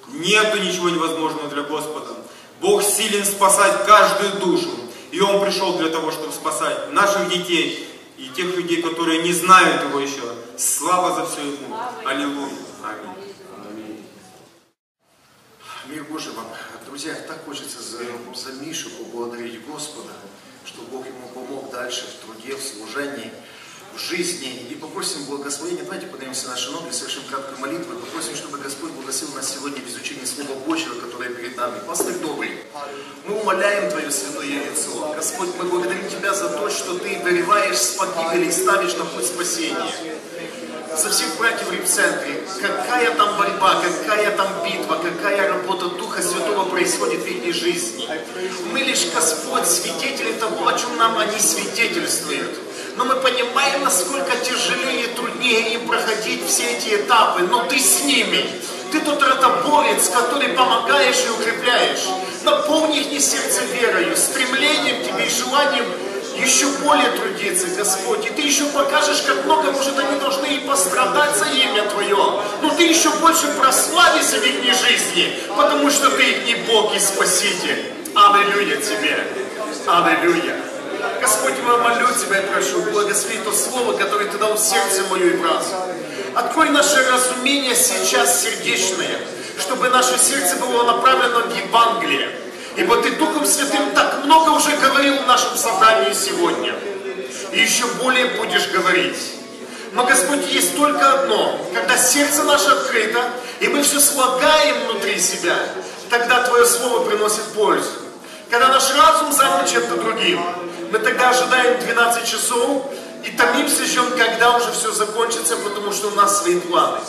Нету ничего невозможного для Господа. Бог силен спасать каждую душу. И Он пришел для того, чтобы спасать наших детей и тех людей, которые не знают Его еще. Слава за все Ему. Аллилуйя. Аминь. Мир Божий вам. Друзья, так хочется за, за Мишу поблагодарить Господа, что Бог ему помог дальше в труде, в служении в жизни и попросим благословения. Давайте поднимемся на наши ноги, совершим краткую молитву попросим, чтобы Господь благословил нас сегодня в изучении Слова Божьего, которое перед нами. Пастырь добрый, мы умоляем Твое святое лицо. Господь, мы благодарим Тебя за то, что Ты вырываешь с и ставишь на путь спасения. За всех братьев в центре, какая там борьба, какая там битва, какая работа Духа Святого происходит в их жизни. Мы лишь, Господь, свидетели того, о чем нам они свидетельствуют но мы понимаем, насколько тяжелее и труднее им проходить все эти этапы, но ты с ними. Ты тот ротоборец, который помогаешь и укрепляешь. Наполни их не сердце верою, стремлением тебе и желанием еще более трудиться, Господь. И Ты еще покажешь, как много, может, они должны и пострадать за имя Твое. Но Ты еще больше прославишься в их жизни, потому что Ты их Бог и Спаситель. Аллилуйя Тебе. Аллилуйя. Господь, я молю Тебя и прошу, благослови то слово, которое Ты дал в сердце мое и разум. Открой наше разумение сейчас сердечное, чтобы наше сердце было направлено в Евангелие. Ибо Ты Духом Святым так много уже говорил в нашем собрании сегодня. И еще более будешь говорить. Но, Господь, есть только одно. Когда сердце наше открыто, и мы все слагаем внутри себя, тогда Твое Слово приносит пользу. Когда наш разум занят чем-то другим, мы тогда ожидаем 12 часов и томимся, ждем, когда уже все закончится, потому что у нас свои планы.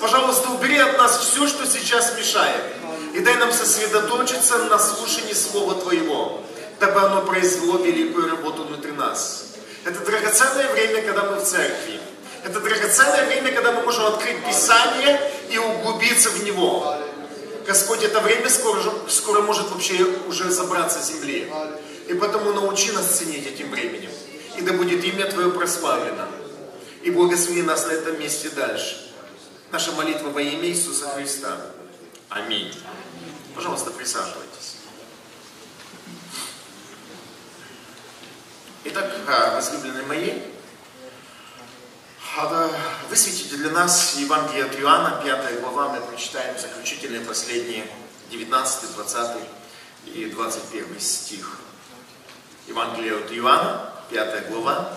Пожалуйста, убери от нас все, что сейчас мешает. И дай нам сосредоточиться на слушании Слова Твоего, дабы оно произвело великую работу внутри нас. Это драгоценное время, когда мы в церкви. Это драгоценное время, когда мы можем открыть Писание и углубиться в него. Господь, это время скоро, скоро может вообще уже забраться с земли. И потому научи нас ценить этим временем. И да будет имя Твое прославлено. И благослови нас на этом месте дальше. Наша молитва во имя Иисуса Христа. Аминь. Пожалуйста, присаживайтесь. Итак, а, возлюбленные мои, высветите для нас Евангелие от Иоанна, 5 глава, мы прочитаем заключительные последние 19, 20 и 21 стих. Евангелие от Иоанна, 5 глава.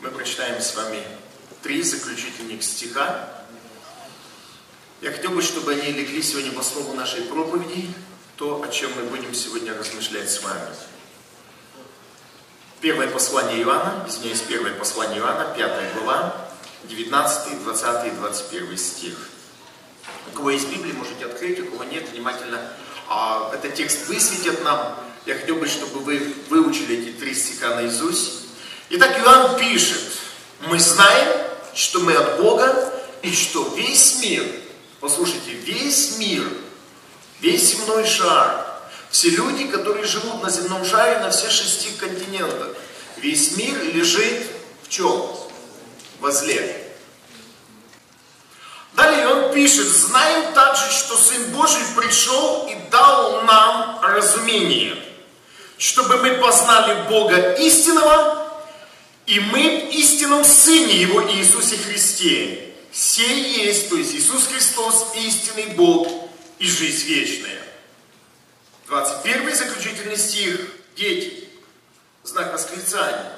Мы прочитаем с вами три заключительных стиха. Я хотел бы, чтобы они легли сегодня в основу нашей проповеди, то, о чем мы будем сегодня размышлять с вами. Первое послание Иоанна, извиняюсь, первое послание Иоанна, 5 глава, 19, 20 и 21 стих. У кого есть Библия, можете открыть, у кого нет, внимательно. А, этот текст высветит нам. Я хотел бы, чтобы вы выучили эти три стиха наизусть. Итак, Иоанн пишет, мы знаем, что мы от Бога, и что весь мир, послушайте, весь мир, весь земной шар, все люди, которые живут на земном шаре на всех шести континентах, весь мир лежит в чем? Возле. Далее он пишет, знаем также, что Сын Божий пришел и дал нам разумение, чтобы мы познали Бога истинного, и мы истинном Сыне Его Иисусе Христе. Сей есть, то есть Иисус Христос, истинный Бог и жизнь вечная. 21 заключительный стих. Дети. Знак восклицания.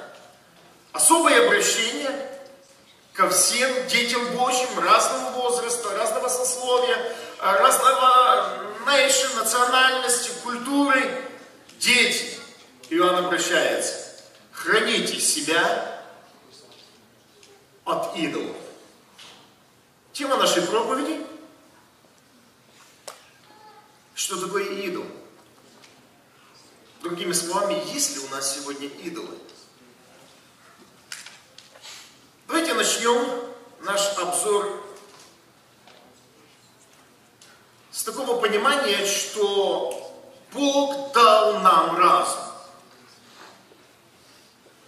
Особое обращение ко всем детям Божьим разного возраста, разного сословия, разного nation, национальности, культуры. Дети. Иоанн обращается. Храните себя от идолов. Тема нашей проповеди. Что такое идол? Другими словами, есть ли у нас сегодня идолы? Давайте начнем наш обзор с такого понимания, что Бог дал нам разум.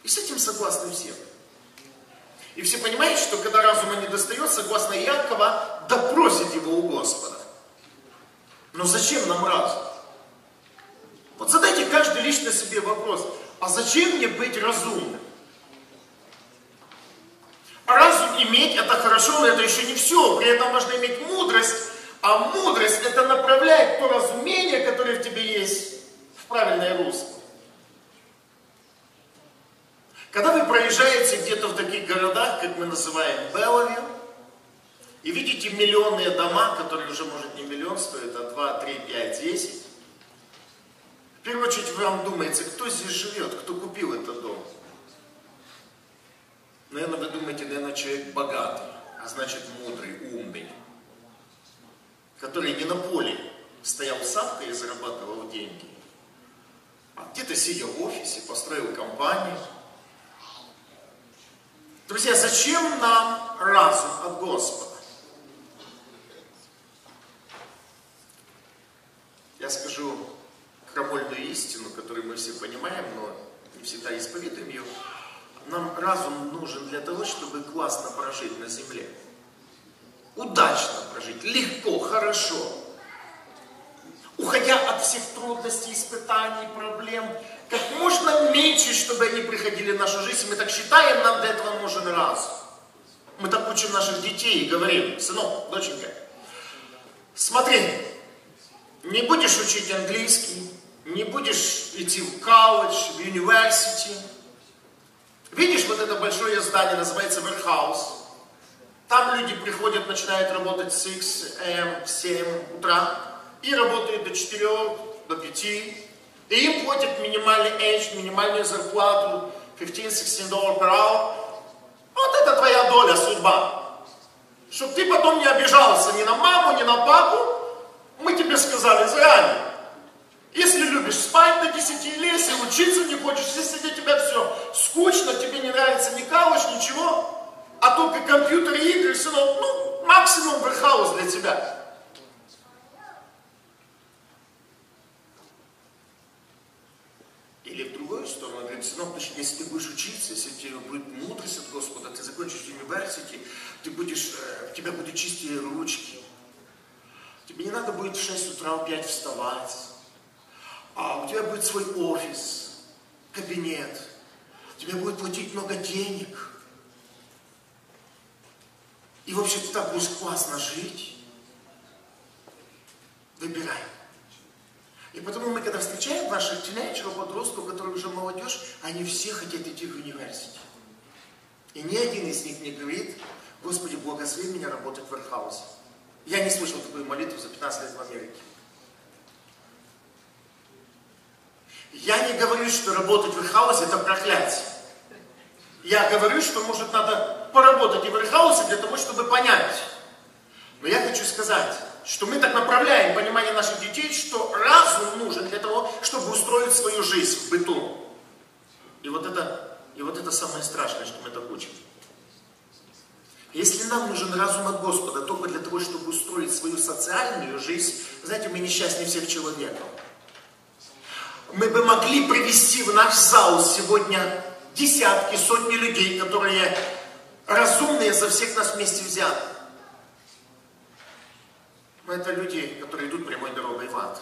И с этим согласны все. И все понимают, что когда разума не достает, согласно Якова, допросит его у Господа. Но зачем нам разум? Вот задайте каждый лично себе вопрос, а зачем мне быть разумным? А разум иметь это хорошо, но это еще не все. При этом можно иметь мудрость, а мудрость это направляет то разумение, которое в тебе есть, в правильное русло. Когда вы проезжаете где-то в таких городах, как мы называем Беллавилл, и видите миллионные дома, которые уже, может, не миллион стоят, а 2, 3, 5, 10, в первую очередь вам думается, кто здесь живет, кто купил этот дом. Наверное, вы думаете, наверное, человек богатый, а значит мудрый, умный, который не на поле стоял сапкой и зарабатывал деньги, а где-то сидя в офисе, построил компанию – Друзья, зачем нам разум от Господа? Я скажу крамольную истину, которую мы все понимаем, но не всегда исповедуем ее. Нам разум нужен для того, чтобы классно прожить на земле. Удачно прожить, легко, хорошо. Уходя от всех трудностей, испытаний, проблем, как можно меньше, чтобы они приходили в нашу жизнь. Мы так считаем, нам для этого нужен раз. Мы так учим наших детей и говорим, сынок, доченька, смотри, не будешь учить английский, не будешь идти в колледж, в университет. Видишь, вот это большое здание называется Верхаус. Там люди приходят, начинают работать с 6 м, 7 утра и работают до 4, до 5. И им платят минимальный эйдж, минимальную зарплату, 15-16 долларов per hour. Вот это твоя доля, судьба. Чтобы ты потом не обижался ни на маму, ни на папу, мы тебе сказали заранее. Если любишь спать до 10 лет, если учиться не хочешь, если для тебя все скучно, тебе не нравится ни калыш, ничего, а только компьютер и игры, сынок, ну, максимум верхаус для тебя. Или в другую сторону, говорит, сынок, значит, если ты будешь учиться, если у тебя будет мудрость от Господа, ты закончишь университет, ты будешь, э, у тебя будут чистые ручки. Тебе не надо будет в 6 утра, в 5 вставать. А у тебя будет свой офис, кабинет. Тебе будет платить много денег. И вообще ты так будешь классно жить. Выбирай. И потому мы, когда встречаем наших тинейджеров, подростков, которые уже молодежь, они все хотят идти в университет. И ни один из них не говорит, Господи, благослови меня работать в Верхаусе. Я не слышал такую молитву за 15 лет в Америке. Я не говорю, что работать в Ирхаусе это проклятие. Я говорю, что, может, надо поработать и в Ирхаусе для того, чтобы понять. Но я хочу сказать, что мы так направляем понимание наших детей, что разум нужен для того, чтобы устроить свою жизнь в быту. И вот это, и вот это самое страшное, что мы так учим. Если нам нужен разум от Господа только для того, чтобы устроить свою социальную жизнь, знаете, мы несчастнее всех человеков. Мы бы могли привести в наш зал сегодня десятки, сотни людей, которые разумные за всех нас вместе взяты. Но это люди, которые идут прямой дорогой в ад.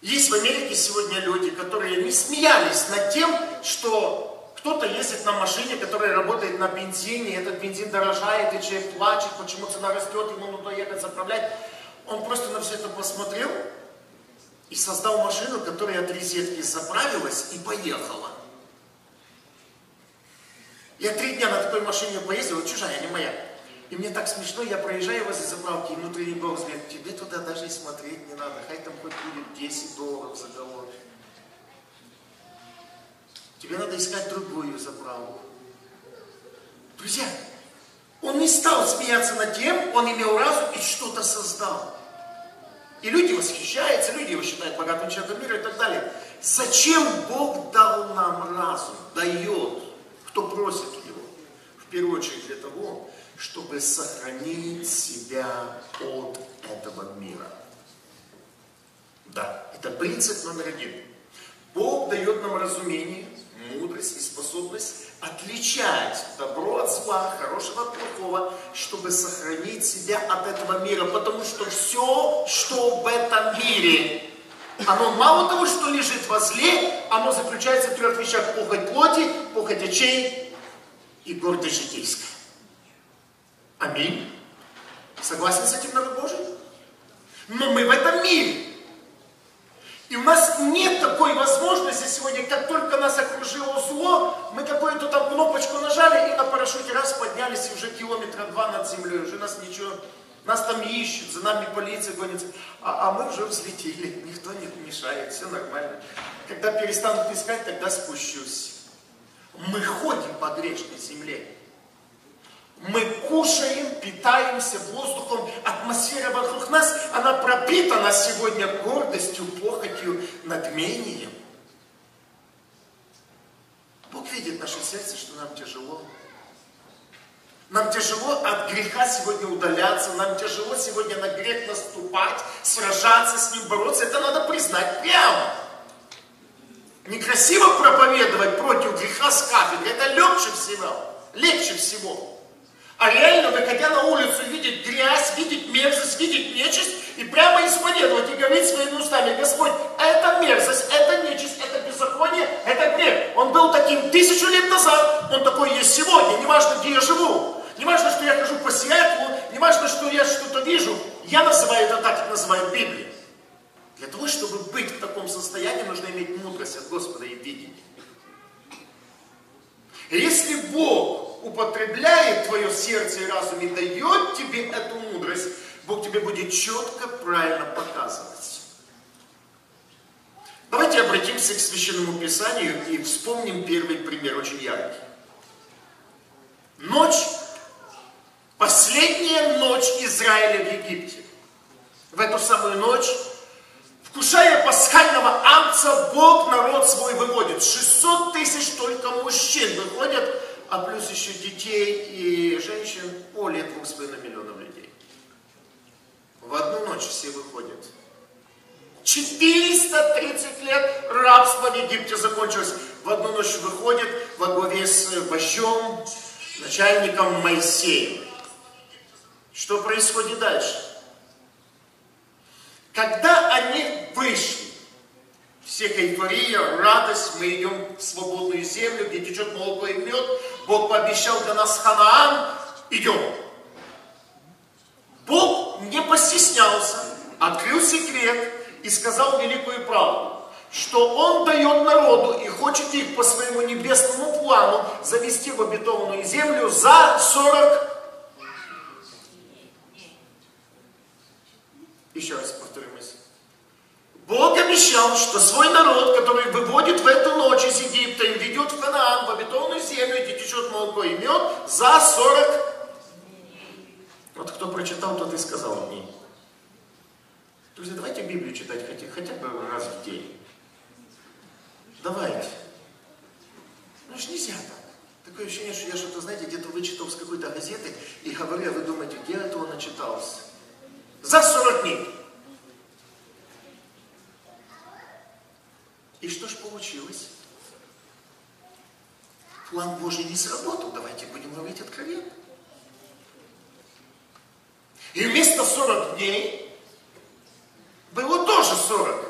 Есть в Америке сегодня люди, которые не смеялись над тем, что кто-то ездит на машине, которая работает на бензине, этот бензин дорожает, и человек плачет, почему цена растет, ему нужно ехать заправлять. Он просто на все это посмотрел и создал машину, которая от розетки заправилась и поехала. Я три дня на такой машине поездил, чужая, не моя. И мне так смешно, я проезжаю возле заправки, и внутренний голос говорит, тебе туда даже и смотреть не надо, хай там хоть будет 10 долларов за галлон. Тебе надо искать другую заправку. Друзья, он не стал смеяться над тем, он имел разум и что-то создал. И люди восхищаются, люди его считают богатым человеком мира и так далее. Зачем Бог дал нам разум? Дает. Кто просит у него? В первую очередь для того, чтобы сохранить себя от этого мира. Да, это принцип номер один. Бог дает нам разумение, мудрость и способность отличать добро от зла, хорошего от плохого, чтобы сохранить себя от этого мира. Потому что все, что в этом мире, оно мало того, что лежит во зле, оно заключается в трех вещах. Похоть плоти, похоть очей и гордость житейская. Аминь. Согласен с этим народ Божий? Но мы в этом мире. И у нас нет такой возможности сегодня, как только нас окружило зло, мы какую-то там кнопочку нажали и на парашюте раз поднялись и уже километра два над землей, уже нас ничего, нас там ищут, за нами полиция гонится, а, а мы уже взлетели, никто не мешает, все нормально. Когда перестанут искать, тогда спущусь. Мы ходим по грешной земле. Мы кушаем, питаемся воздухом, атмосфера вокруг нас, она пропитана сегодня гордостью, похотью, надмением. Бог видит наше сердце, что нам тяжело. Нам тяжело от греха сегодня удаляться, нам тяжело сегодня на грех наступать, сражаться с ним, бороться. Это надо признать прямо. Некрасиво проповедовать против греха с кафедры, это легче всего, легче всего. А реально, выходя на улицу, видеть грязь, видеть мерзость, видеть нечисть, и прямо исповедовать и говорить своими устами, Господь, это мерзость, это нечисть, это беззаконие, это грех. Он был таким тысячу лет назад, он такой есть сегодня, не важно, где я живу. Не важно, что я хожу по Сиэтлу, не важно, что я что-то вижу. Я называю это так, как называют Библия. Для того, чтобы быть в таком состоянии, нужно иметь мудрость от Господа и видеть. Если Бог употребляет твое сердце и разум и дает тебе эту мудрость, Бог тебе будет четко, правильно показывать. Давайте обратимся к Священному Писанию и вспомним первый пример, очень яркий. Ночь, последняя ночь Израиля в Египте. В эту самую ночь Вкушая пасхального амца, Бог народ свой выводит. 600 тысяч только мужчин выходят, а плюс еще детей и женщин более 2,5 миллионов людей. В одну ночь все выходят. 430 лет рабства в Египте закончилось. В одну ночь выходит во главе с вождем, начальником Моисеем. Что происходит дальше? Когда они вышли, всех эйфория, радость, мы идем в свободную землю, где течет молоко и мед, Бог пообещал для нас Ханаан, идем. Бог не постеснялся, открыл секрет и сказал великую правду, что Он дает народу и хочет их по своему небесному плану завести в обетованную землю за 40 Еще раз повторю мысль. Бог обещал, что свой народ, который выводит в эту ночь из Египта и ведет в Ханаан, в обетованную землю, где течет молоко и мед, за 40 Вот кто прочитал, тот и сказал дней. Друзья, давайте Библию читать хотя, хотя бы раз в день. Давайте. Ну ж нельзя так. Такое ощущение, что я что-то, знаете, где-то вычитал с какой-то газеты и говорю, а вы думаете, где это он начитался? За 40 дней. И что ж получилось? План Божий не сработал, давайте будем говорить откровенно. И вместо 40 дней было тоже 40.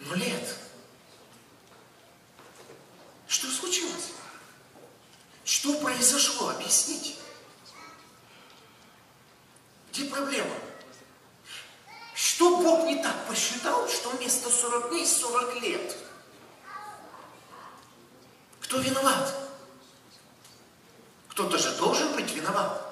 Но лет. Что случилось? Что произошло? Объясните. Где проблема? Что Бог не так посчитал, что вместо 40 дней 40 лет? Кто виноват? Кто-то же должен быть виноват.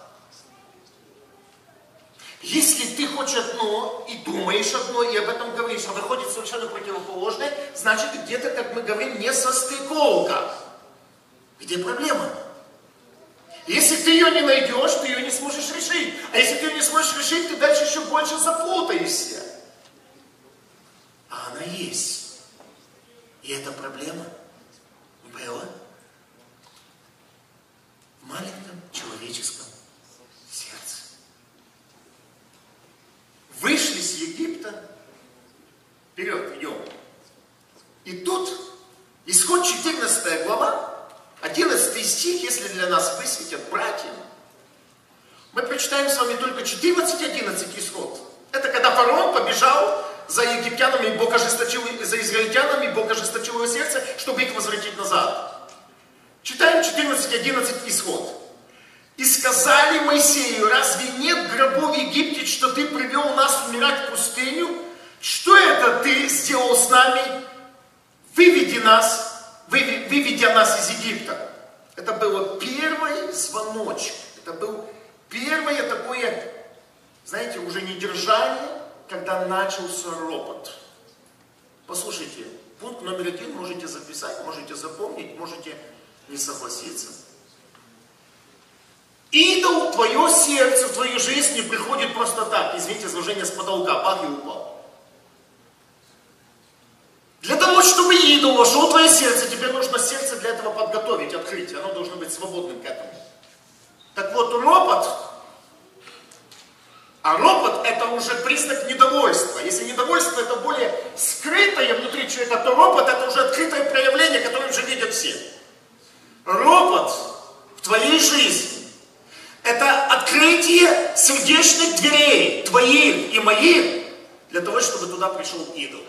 Если ты хочешь одно и думаешь одно, и об этом говоришь, а выходит совершенно противоположное, значит где-то, как мы говорим, не состыковка. Где проблема? Если ты ее не найдешь, ты ее не сможешь решить. А если ты ее не сможешь решить, ты дальше еще больше запутаешься. А она есть. И эта проблема была в маленьком человеческом сердце. Вышли с Египта, вперед идем. И тут, исход 14 глава, 11 стих, если для нас высветят братья, мы прочитаем с вами только 14-11 исход. Это когда фараон побежал за египтянами, Бог ожесточил, за израильтянами, Бог ожесточил его сердце, чтобы их возвратить назад. Читаем 14-11 исход. И сказали Моисею, разве нет гробов в Египте, что ты привел нас умирать в пустыню? Что это ты сделал с нами? Выведи нас, выведя нас из Египта. Это было первый звоночек. Это был первое такое, знаете, уже не держание, когда начался ропот. Послушайте, пункт номер один можете записать, можете запомнить, можете не согласиться. Идол в твое сердце, в твою жизнь не приходит просто так. Извините, изложение с потолка, бах и упал. Для того, идол вошел в твое сердце, тебе нужно сердце для этого подготовить, открыть. Оно должно быть свободным к этому. Так вот, ропот, а ропот это уже признак недовольства. Если недовольство это более скрытое внутри человека, то ропот это уже открытое проявление, которое уже видят все. Ропот в твоей жизни это открытие сердечных дверей, твоих и моих, для того, чтобы туда пришел идол.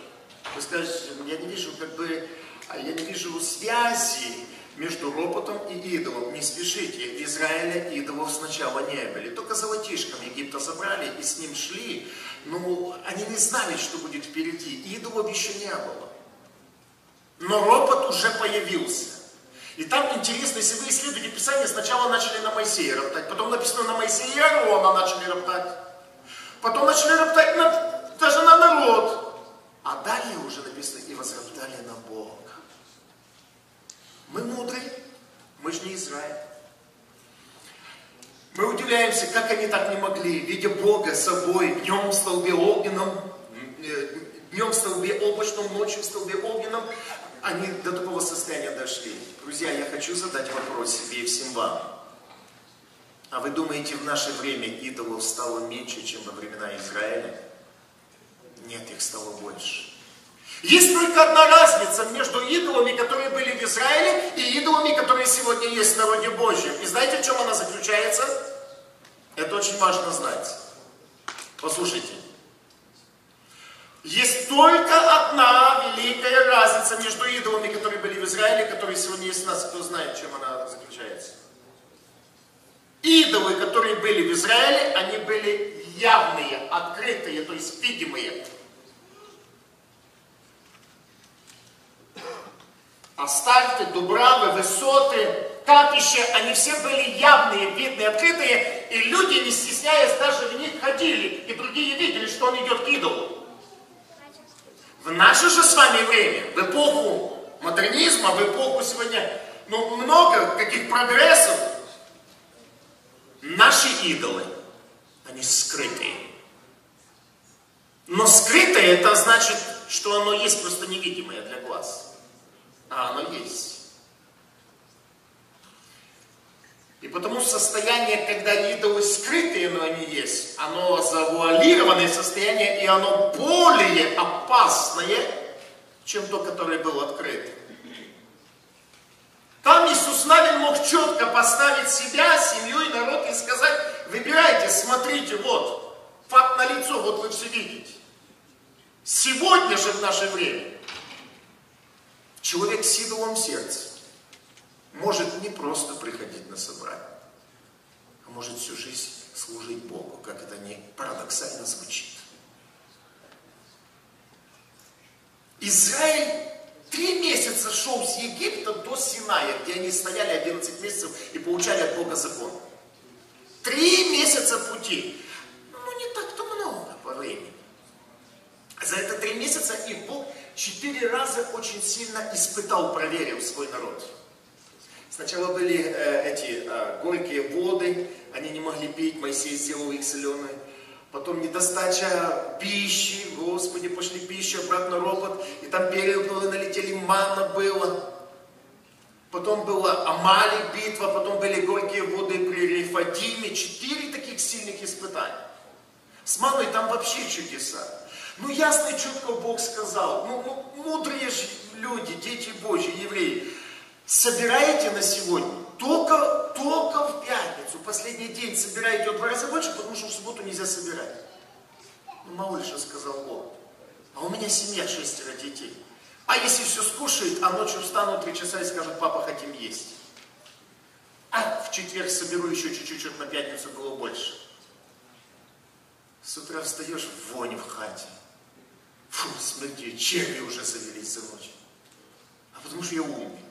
Вы скажете, я не вижу как бы, а я не вижу связи между ропотом и идолом. Не спешите, в Израиле идолов сначала не были. Только золотишком Египта забрали и с ним шли. Но они не знали, что будет впереди. Идолов еще не было. Но ропот уже появился. И там интересно, если вы исследуете Писание, сначала начали на Моисея роптать, потом написано на Моисея и Аарона начали роптать. Потом начали роптать на, даже на народ. А далее уже написано, и возроптали на Бога. Мы мудрые, мы же не Израиль. Мы удивляемся, как они так не могли, видя Бога собой, днем в столбе огненном, э, днем в столбе облачном, ночью в столбе огненном, они до такого состояния дошли. Друзья, я хочу задать вопрос себе и всем вам. А вы думаете, в наше время идолов стало меньше, чем во времена Израиля? Нет, их стало больше. Есть только одна разница между идолами, которые были в Израиле, и идолами, которые сегодня есть в народе Божьем. И знаете, в чем она заключается? Это очень важно знать. Послушайте. Есть только одна великая разница между идолами, которые были в Израиле, которые сегодня есть у нас. Кто знает, чем она заключается? Идолы, которые были в Израиле, они были явные, открытые, то есть видимые. Астарты, Дубравы, Высоты, капища, они все были явные, видные, открытые, и люди, не стесняясь, даже в них ходили, и другие видели, что он идет к идолу. В наше же с вами время, в эпоху модернизма, в эпоху сегодня, ну, много каких прогрессов, наши идолы, они скрытые. Но скрытое это значит, что оно есть просто невидимое для глаз. А оно есть. И потому состояние, когда идолы скрытые, но они есть, оно завуалированное состояние, и оно более опасное, чем то, которое было открыто. Там Иисус Навин мог четко поставить себя, семью и народ и сказать, выбирайте, смотрите, вот, факт на лицо, вот вы все видите. Сегодня же в наше время человек с идолом в сердце может не просто приходить на собрание, а может всю жизнь служить Богу, как это не парадоксально звучит. Израиль три месяца шел с Египта до Синая, где они стояли 11 месяцев и получали от Бога закон. Три месяца пути. Ну, не так-то много по времени. За это три месяца и Бог четыре раза очень сильно испытал, проверил свой народ. Сначала были э, эти э, горькие воды, они не могли пить, Моисей сделал их соленые. Потом недостача пищи, Господи, пошли пищу, обратно ропот, и там переплывы налетели, манна было. Потом была Амалик битва, потом были горькие воды при Рефадиме, четыре таких сильных испытания. С маной там вообще чудеса. Ну ясно и четко Бог сказал, ну, ну мудрые же люди, дети Божьи, евреи, собираете на сегодня только, только в пятницу, последний день собираете в два раза больше, потому что в субботу нельзя собирать. Ну, что сказал Бог. А у меня семья, шестеро детей. А если все скушают, а ночью встанут три часа и скажут, папа, хотим есть. А в четверг соберу еще чуть-чуть, чтобы на пятницу было больше. С утра встаешь вонь в хате. Фу, смерти, черви уже завелись за ночь. А потому что я умный.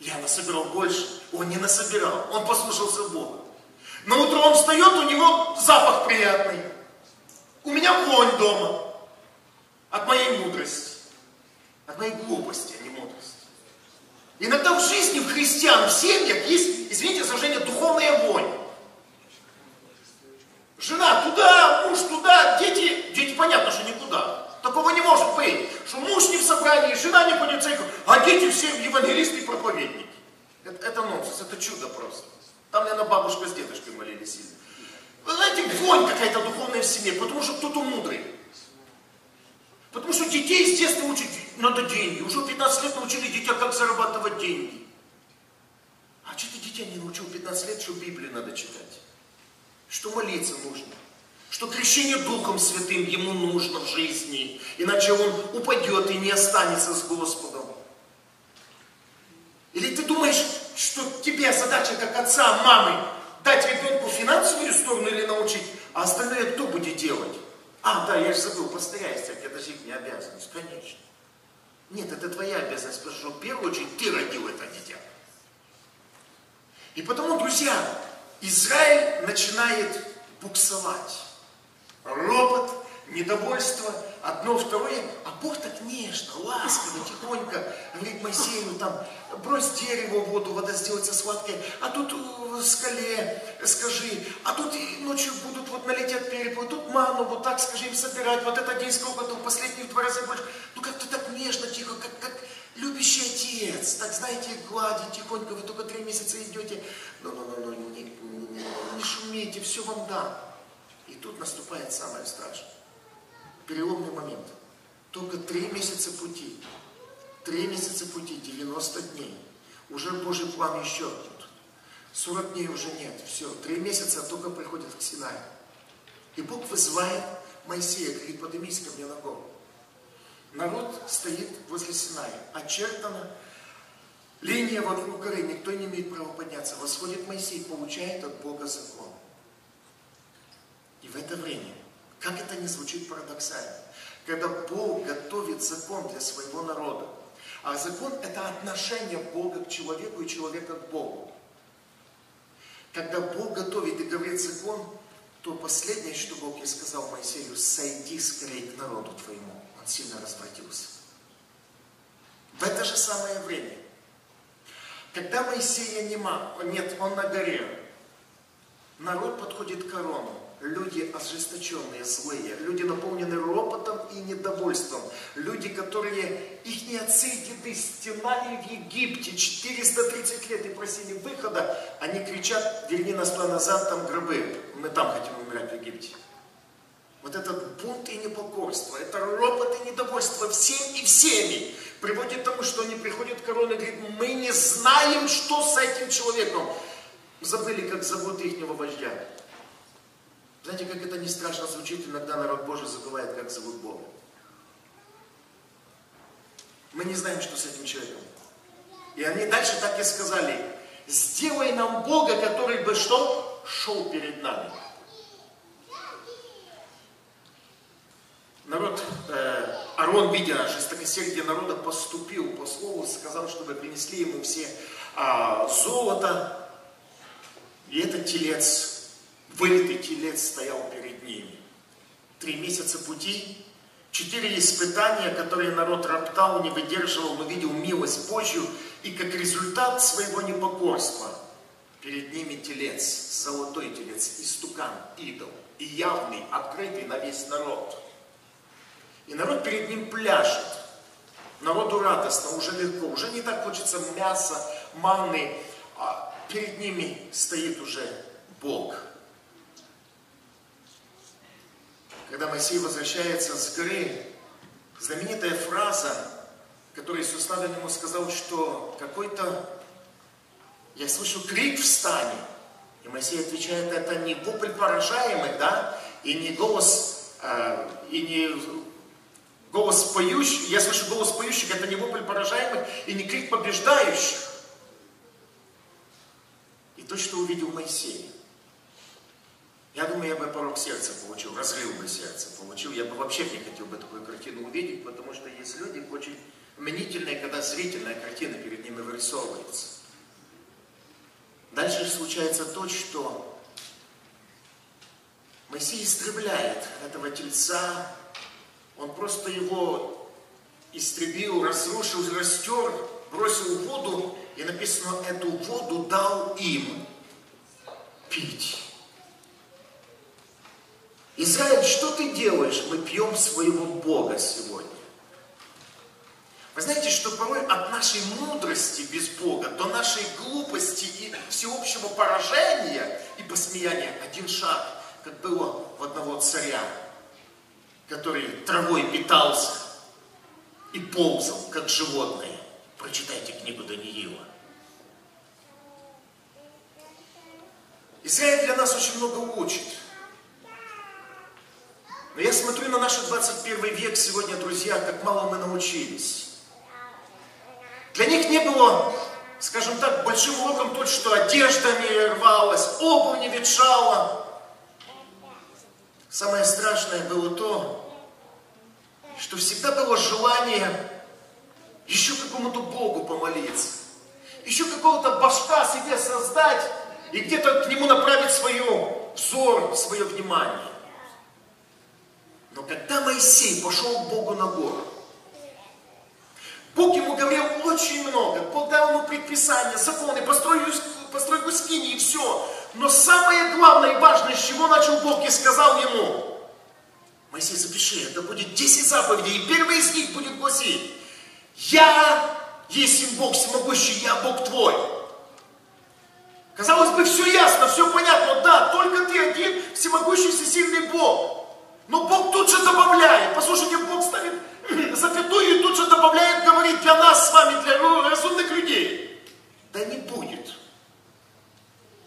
Я насобирал больше, он не насобирал, он послушался Бога. На утро он встает, у него запах приятный. У меня вонь дома. От моей мудрости. От моей глупости, а не мудрости. Иногда в жизни в христиан, в семьях есть, извините за духовная вонь. Жена туда, муж туда, дети, дети понятно, что никуда. Такого не может быть, что муж не в собрании, жена не ходит в церковь, а дети все евангелисты и проповедники. Это, это нонсенс, это чудо просто. Там, наверное, бабушка с дедушкой молились сильно. Вы знаете, вонь какая-то духовная в семье, потому что кто-то мудрый. Потому что детей детства учат, надо деньги. Уже в 15 лет научили детей, как зарабатывать деньги. А что ты детей не научил 15 лет, что Библию надо читать? Что молиться нужно? Что крещение Духом Святым ему нужно в жизни, иначе он упадет и не останется с Господом. Или ты думаешь, что тебе задача как отца, мамы, дать ребенку финансовую сторону или научить, а остальное кто будет делать? А, да, я же забыл, постарайся, это же их не обязанность, конечно. Нет, это твоя обязанность, потому что в первую очередь ты родил это дитя. И потому, друзья, Израиль начинает буксовать ропот, недовольство, одно, второе, а Бог так нежно, ласково, тихонько говорит Моисею, там, брось дерево в воду, вода сделается сладкой, а тут в скале скажи, а тут ночью будут вот налетят перепелы, тут ману вот так скажи им собирать, вот этот день сколько там, последний в два раза больше, ну как-то так нежно, тихо, как, как любящий отец, так знаете, гладить тихонько, вы только три месяца идете, ну, ну, ну, ну, не, не, не шумите, все вам дам. И тут наступает самое страшное. Переломный момент. Только три месяца пути. Три месяца пути, 90 дней. Уже Божий план еще тут. 40 дней уже нет. Все, три месяца только приходят к Синаю. И Бог вызывает Моисея, говорит, поднимись ко мне на гору. Народ стоит возле Синая. Очертана линия вокруг горы. Никто не имеет права подняться. Восходит Моисей, получает от Бога закон. И в это время, как это не звучит парадоксально, когда Бог готовит закон для своего народа, А закон – это отношение Бога к человеку и человека к Богу. Когда Бог готовит и говорит закон, то последнее, что Бог ей сказал Моисею, сойди скорее к народу твоему. Он сильно развратился. В это же самое время, когда Моисея нема, нет, он на горе, народ подходит к корону, люди ожесточенные, злые, люди наполнены ропотом и недовольством, люди, которые, их не отцы и деды стенали в Египте 430 лет и просили выхода, они кричат, верни нас туда назад, там гробы, мы там хотим умирать в Египте. Вот этот бунт и непокорство, это ропот и недовольство всем и всеми приводит к тому, что они приходят к короне и говорят, мы не знаем, что с этим человеком. Забыли, как зовут ихнего вождя. Знаете, как это не страшно звучит, иногда народ Божий забывает, как зовут Бога. Мы не знаем, что с этим человеком. И они дальше так и сказали, сделай нам Бога, который бы что? Шел перед нами. народ, э, Арон, видя жестокосердие народа, поступил по слову, сказал, чтобы принесли ему все э, золото. И этот телец, вылитый телец стоял перед ними. Три месяца пути, четыре испытания, которые народ роптал, не выдерживал, но видел милость Божью, и как результат своего непокорства перед ними телец, золотой телец, истукан, идол, и явный, открытый на весь народ – и народ перед ним пляшет. Народу радостно, уже легко, уже не так хочется мяса, манны, а перед ними стоит уже Бог. Когда Моисей возвращается с горы, знаменитая фраза, которую Иисус Навин ему сказал, что какой-то, я слышу крик «Встань!» И Моисей отвечает, это не вопль поражаемых, да, и не голос, э, и не Голос поющих, я слышу голос поющих, это не вопль поражаемых и не крик побеждающих. И то, что увидел Моисей. Бы порог сердца получил, разрыв бы сердце получил. Я бы вообще не хотел бы такую картину увидеть, потому что есть люди очень мнительные, когда зрительная картина перед ними вырисовывается. Дальше случается то, что Моисей истребляет этого тельца, он просто его истребил, разрушил, растер, бросил в воду, и написано, эту воду дал им пить. Израиль, что ты делаешь? Мы пьем своего Бога сегодня. Вы знаете, что порой от нашей мудрости без Бога до нашей глупости и всеобщего поражения и посмеяния один шаг, как было в одного царя, который травой питался и ползал, как животное. Прочитайте книгу Даниила. Израиль для нас очень много учит. Но я смотрю на наш 21 век сегодня, друзья, как мало мы научились. Для них не было, скажем так, большим уроком то, что одежда не рвалась, обувь не ветшала, Самое страшное было то, что всегда было желание еще какому-то Богу помолиться, еще какого-то башка себе создать и где-то к нему направить свое взор, свое внимание. Но когда Моисей пошел к Богу на гору, Бог ему говорил очень много. Бог дал ему предписания, законы, постройку, постройку скини и все. Но самое главное и важное, с чего начал Бог и сказал ему, Моисей, запиши, это будет 10 заповедей, и первый из них будет гласить, я есть Бог всемогущий, я Бог твой. Казалось бы, все ясно, все понятно, да, только ты один всемогущий всесильный Бог. Но Бог тут же добавляет, послушайте, Бог ставит запятую и тут же добавляет, говорит для нас с вами, для разумных людей. Да не будет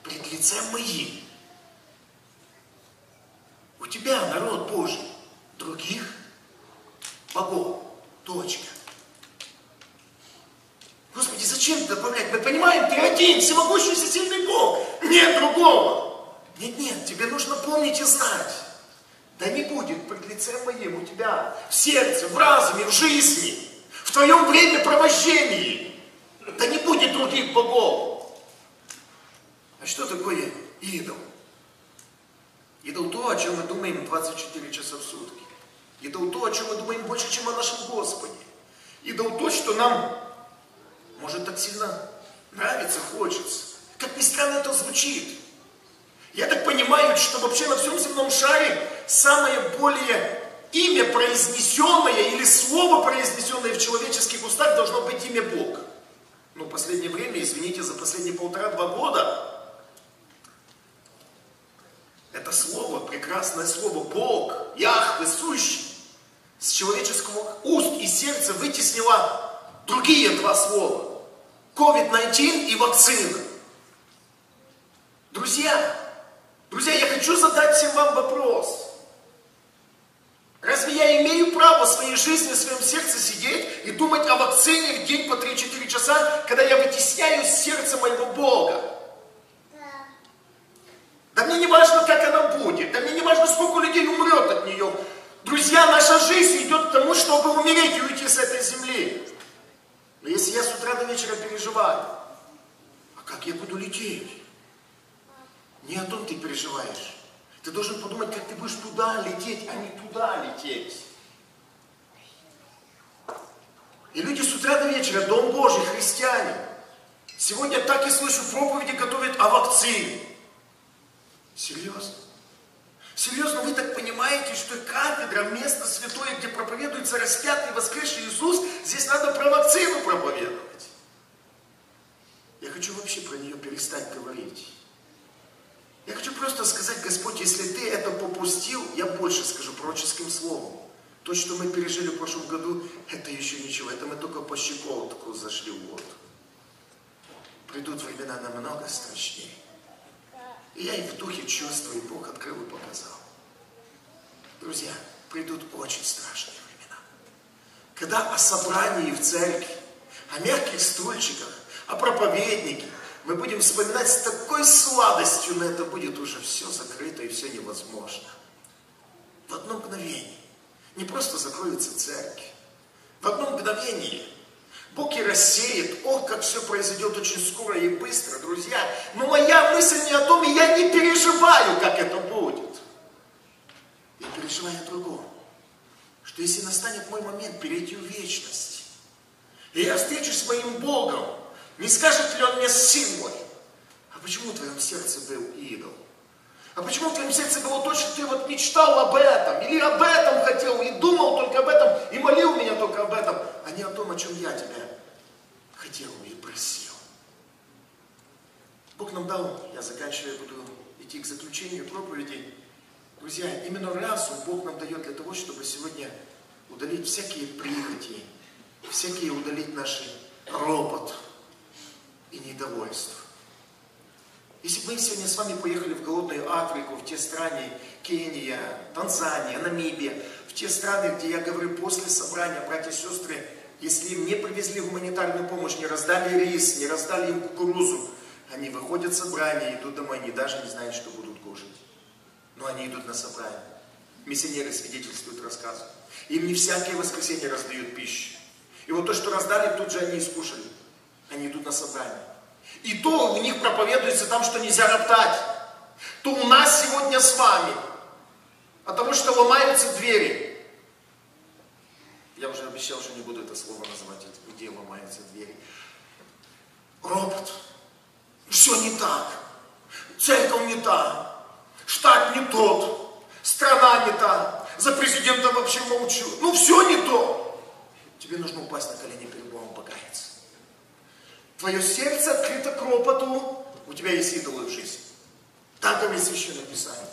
пред лицем моим. У тебя, народ Божий, других богов. Точка. Господи, зачем добавлять? Мы понимаем, ты один, всемогущий, сильный Бог. Нет другого. Нет, нет, тебе нужно помнить и знать. Да не будет пред лицем моим у тебя в сердце, в разуме, в жизни, в твоем времяпровождении. Да не будет других богов. А что такое идол? Идол то, о чем мы думаем 24 часа в сутки. Идол то, о чем мы думаем больше, чем о нашем Господе. Идол то, что нам может так сильно нравится, хочется. Как ни странно это звучит. Я так понимаю, что вообще на всем земном шаре самое более имя произнесенное или слово произнесенное в человеческих устах должно быть имя Бог. Но в последнее время, извините, за последние полтора-два года это слово, прекрасное слово Бог, Яхве, сущий, с человеческого уст и сердца вытеснило другие два слова. COVID-19 и вакцина. Друзья, друзья, я хочу задать всем вам вопрос. Разве я имею право в своей жизни, в своем сердце сидеть и думать о вакцине в день по 3-4 часа, когда я вытесняю сердце моего Бога? Да мне не важно, как она будет, да мне не важно, сколько людей умрет от нее. Друзья, наша жизнь идет к тому, чтобы умереть и уйти с этой земли. Но если я с утра до вечера переживаю, а как я буду лететь? Не о том ты переживаешь. Ты должен подумать, как ты будешь туда лететь, а не туда лететь. И люди с утра до вечера, Дом Божий, христиане, сегодня так и слышу проповеди готовят о вакцине. Серьезно? Серьезно, вы так понимаете, что кафедра, место святое, где проповедуется распятый воскресший Иисус, здесь надо про вакцину проповедовать. Я хочу вообще про нее перестать говорить. Я хочу просто сказать, Господь, если Ты это попустил, я больше скажу пророческим словом. То, что мы пережили в прошлом году, это еще ничего. Это мы только по щеколотку зашли в воду. Придут времена намного страшнее. И я их в духе чувствую, и Бог открыл и показал. Друзья, придут очень страшные времена. Когда о собрании в церкви, о мягких стульчиках, о проповеднике, мы будем вспоминать с такой сладостью, но это будет уже все закрыто и все невозможно. В одно мгновение. Не просто закроется церковь. В одно мгновение Бог и рассеет. Ох, как все произойдет очень скоро и быстро, друзья. Но моя мысль не о том, и я не переживаю, как это будет. Я переживаю о другом. Что если настанет мой момент перейти в вечность, и я встречусь с моим Богом, не скажет ли он мне, сын мой, а почему в твоем сердце был идол? А почему в твоем сердце было то, что ты вот мечтал об этом, или об этом хотел, и думал только об этом, и молил меня только об этом, а не о том, о чем я тебя хотел и просил. Бог нам дал, я заканчиваю, буду идти к заключению проповеди. Друзья, именно разум Бог нам дает для того, чтобы сегодня удалить всякие прихоти, всякие удалить наши ропот и недовольство. Если бы мы сегодня с вами поехали в голодную Африку, в те страны, Кения, Танзания, Намибия, в те страны, где я говорю после собрания, братья и сестры, если им не привезли гуманитарную помощь, не раздали рис, не раздали им кукурузу, они выходят с собрания, идут домой, они даже не знают, что будут кушать. Но они идут на собрание. Миссионеры свидетельствуют, рассказывают. Им не всякие воскресенье раздают пищу. И вот то, что раздали, тут же они и скушали. Они идут на собрание. И то у них проповедуется там, что нельзя роптать. То у нас сегодня с вами. Потому что ломаются двери. Я уже обещал, что не буду это слово называть, где ломаются двери. Робот. Все не так. Церковь не та. Штат не тот. Страна не та. За президента вообще молчу. Ну все не то. Тебе нужно упасть на колени перед. Твое сердце открыто к ропоту, у тебя есть идолы в жизни. Так говорит Священное Писание.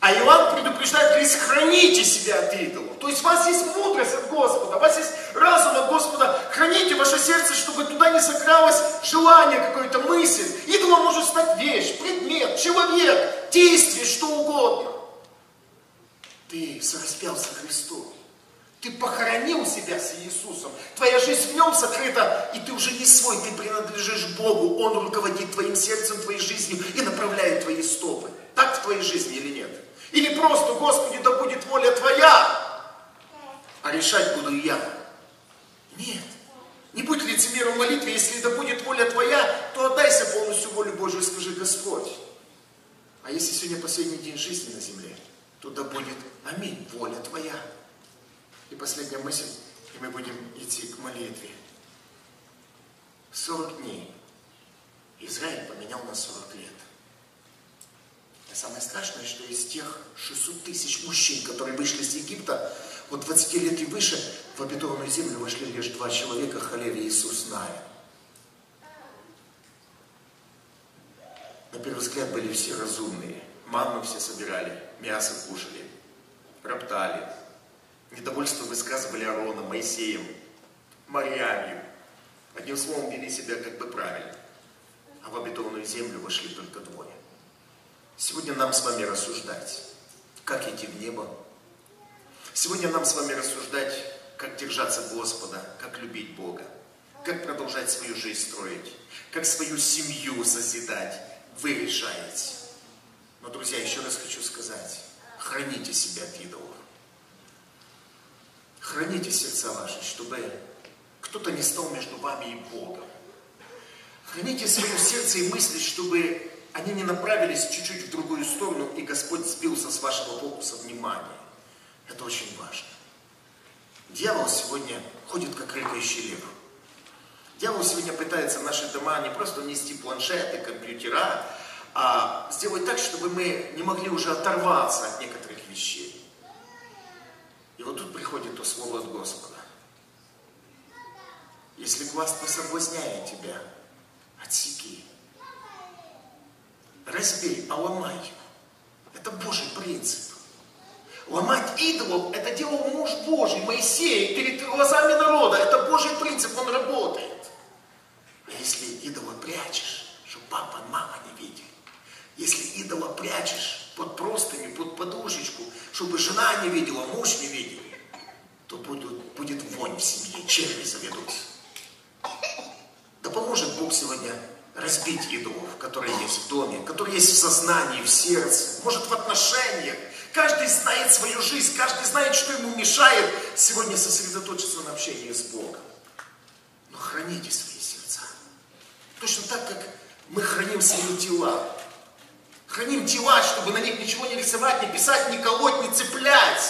А Иоанн предупреждает, говорит, храните себя от идолов. То есть у вас есть мудрость от Господа, у вас есть разум от Господа. Храните ваше сердце, чтобы туда не закралось желание, какое-то мысль. Идолом может стать вещь, предмет, человек, действие, что угодно. Ты сораспялся Христу. Ты похоронил себя с Иисусом. Твоя жизнь в нем сокрыта, и ты уже не свой, ты принадлежишь Богу. Он руководит твоим сердцем, твоей жизнью и направляет твои стопы. Так в твоей жизни или нет? Или просто, Господи, да будет воля Твоя, а решать буду я. Нет. Не будь лицемером в молитве, если да будет воля Твоя, то отдайся полностью воле Божию и скажи, Господь. А если сегодня последний день жизни на земле, то да будет, аминь, воля Твоя. И последняя мысль, и мы будем идти к молитве. 40 дней. Израиль поменял на 40 лет. И самое страшное, что из тех 600 тысяч мужчин, которые вышли из Египта, от 20 лет и выше, в обетованную землю вошли лишь два человека, Халев и Иисус Навин. На первый взгляд были все разумные. Манну все собирали, мясо кушали, роптали. Недовольство высказывали Аароном, Моисеем, Марьямью. Одним словом, вели себя как бы правильно. А в обетованную землю вошли только двое. Сегодня нам с вами рассуждать, как идти в небо. Сегодня нам с вами рассуждать, как держаться Господа, как любить Бога, как продолжать свою жизнь строить, как свою семью созидать. Вы решаете. Но, друзья, еще раз хочу сказать, храните себя от идолов. Храните сердца ваши, чтобы кто-то не стал между вами и Богом. Храните свое сердце и мысли, чтобы они не направились чуть-чуть в другую сторону, и Господь сбился с вашего фокуса внимания. Это очень важно. Дьявол сегодня ходит как рыкающий лев. Дьявол сегодня пытается в наши дома не просто нести планшеты, компьютера, а сделать так, чтобы мы не могли уже оторваться от некоторых вещей. И вот тут приходит то слово от Господа. Если глаз не соблазняет тебя, отсеки. Разбей, а ломай. Это Божий принцип. Ломать идолов, это делал муж Божий, Моисей, перед глазами народа. Это Божий принцип, он работает. А если идола прячешь, чтобы папа, мама не видели. Если идола прячешь под простыню, под подушечку, чтобы жена не видела, муж не видел, то будет, будет вонь в семье, черви заведутся. Да поможет Бог сегодня разбить идолов, которые есть в доме, которые есть в сознании, в сердце, может в отношениях. Каждый знает свою жизнь, каждый знает, что ему мешает сегодня сосредоточиться на общении с Богом. Но храните свои сердца. Точно так, как мы храним свои тела. Храним тела, чтобы на них ничего не рисовать, не писать, не колоть, не цеплять.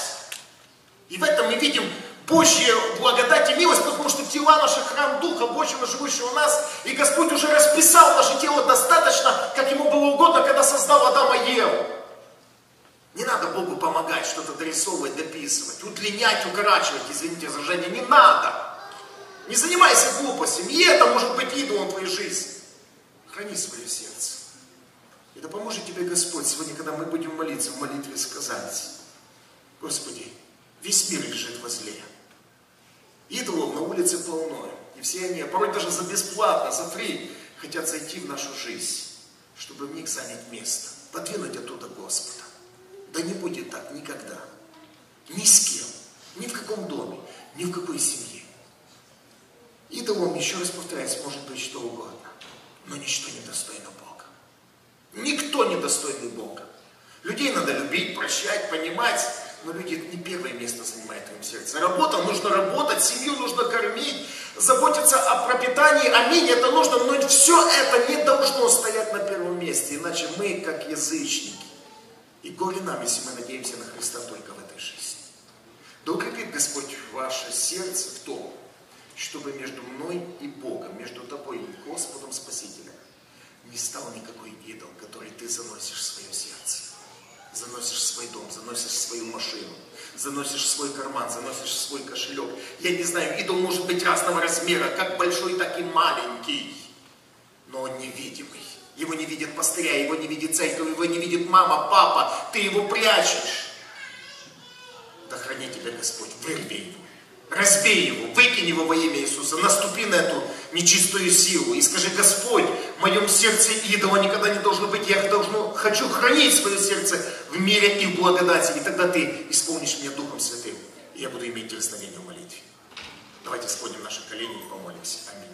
И в этом мы видим Божья благодать и милость, потому что тела наши храм Духа Божьего, живущего в нас, и Господь уже расписал наше тело достаточно, как Ему было угодно, когда создал Адама и Еву. Не надо Богу помогать, что-то дорисовывать, дописывать, удлинять, укорачивать, извините за выражение, не надо. Не занимайся глупостями, и это может быть идолом твоей жизни. Храни свое сердце. И да поможет тебе Господь сегодня, когда мы будем молиться в молитве, сказать, Господи, весь мир лежит возле. Идолов на улице полно. И все они, а порой даже за бесплатно, за фри, хотят зайти в нашу жизнь, чтобы в них занять место, подвинуть оттуда Господа. Да не будет так никогда. Ни с кем, ни в каком доме, ни в какой семье. Идолом, еще раз повторяюсь, может быть что угодно, но ничто не достойно Бога. Никто не достойный Бога. Людей надо любить, прощать, понимать, но люди не первое место занимают в твоем сердце. Работа, нужно работать, семью нужно кормить, заботиться о пропитании, аминь, это нужно, но все это не должно стоять на первом месте, иначе мы как язычники. И горе нам, если мы надеемся на Христа только в этой жизни. Да укрепит Господь ваше сердце в том, чтобы между мной и Богом, между тобой и Господом Спасителем не стал никакой идол, который ты заносишь в свое сердце заносишь свой дом, заносишь свою машину, заносишь свой карман, заносишь свой кошелек. Я не знаю, идол может быть разного размера, как большой, так и маленький. Но он невидимый. Его не видит пастыря, его не видит церковь, его не видит мама, папа. Ты его прячешь. Да храни тебя Господь, вырви его. Разбей его, выкинь его во имя Иисуса, наступи на эту нечистую силу и скажи, Господь, в моем сердце идола никогда не должно быть, я должно, хочу хранить свое сердце в мире и в благодати, и тогда Ты исполнишь меня Духом Святым, и я буду иметь дерзновение в молитве. Давайте склоним наши колени и помолимся. Аминь.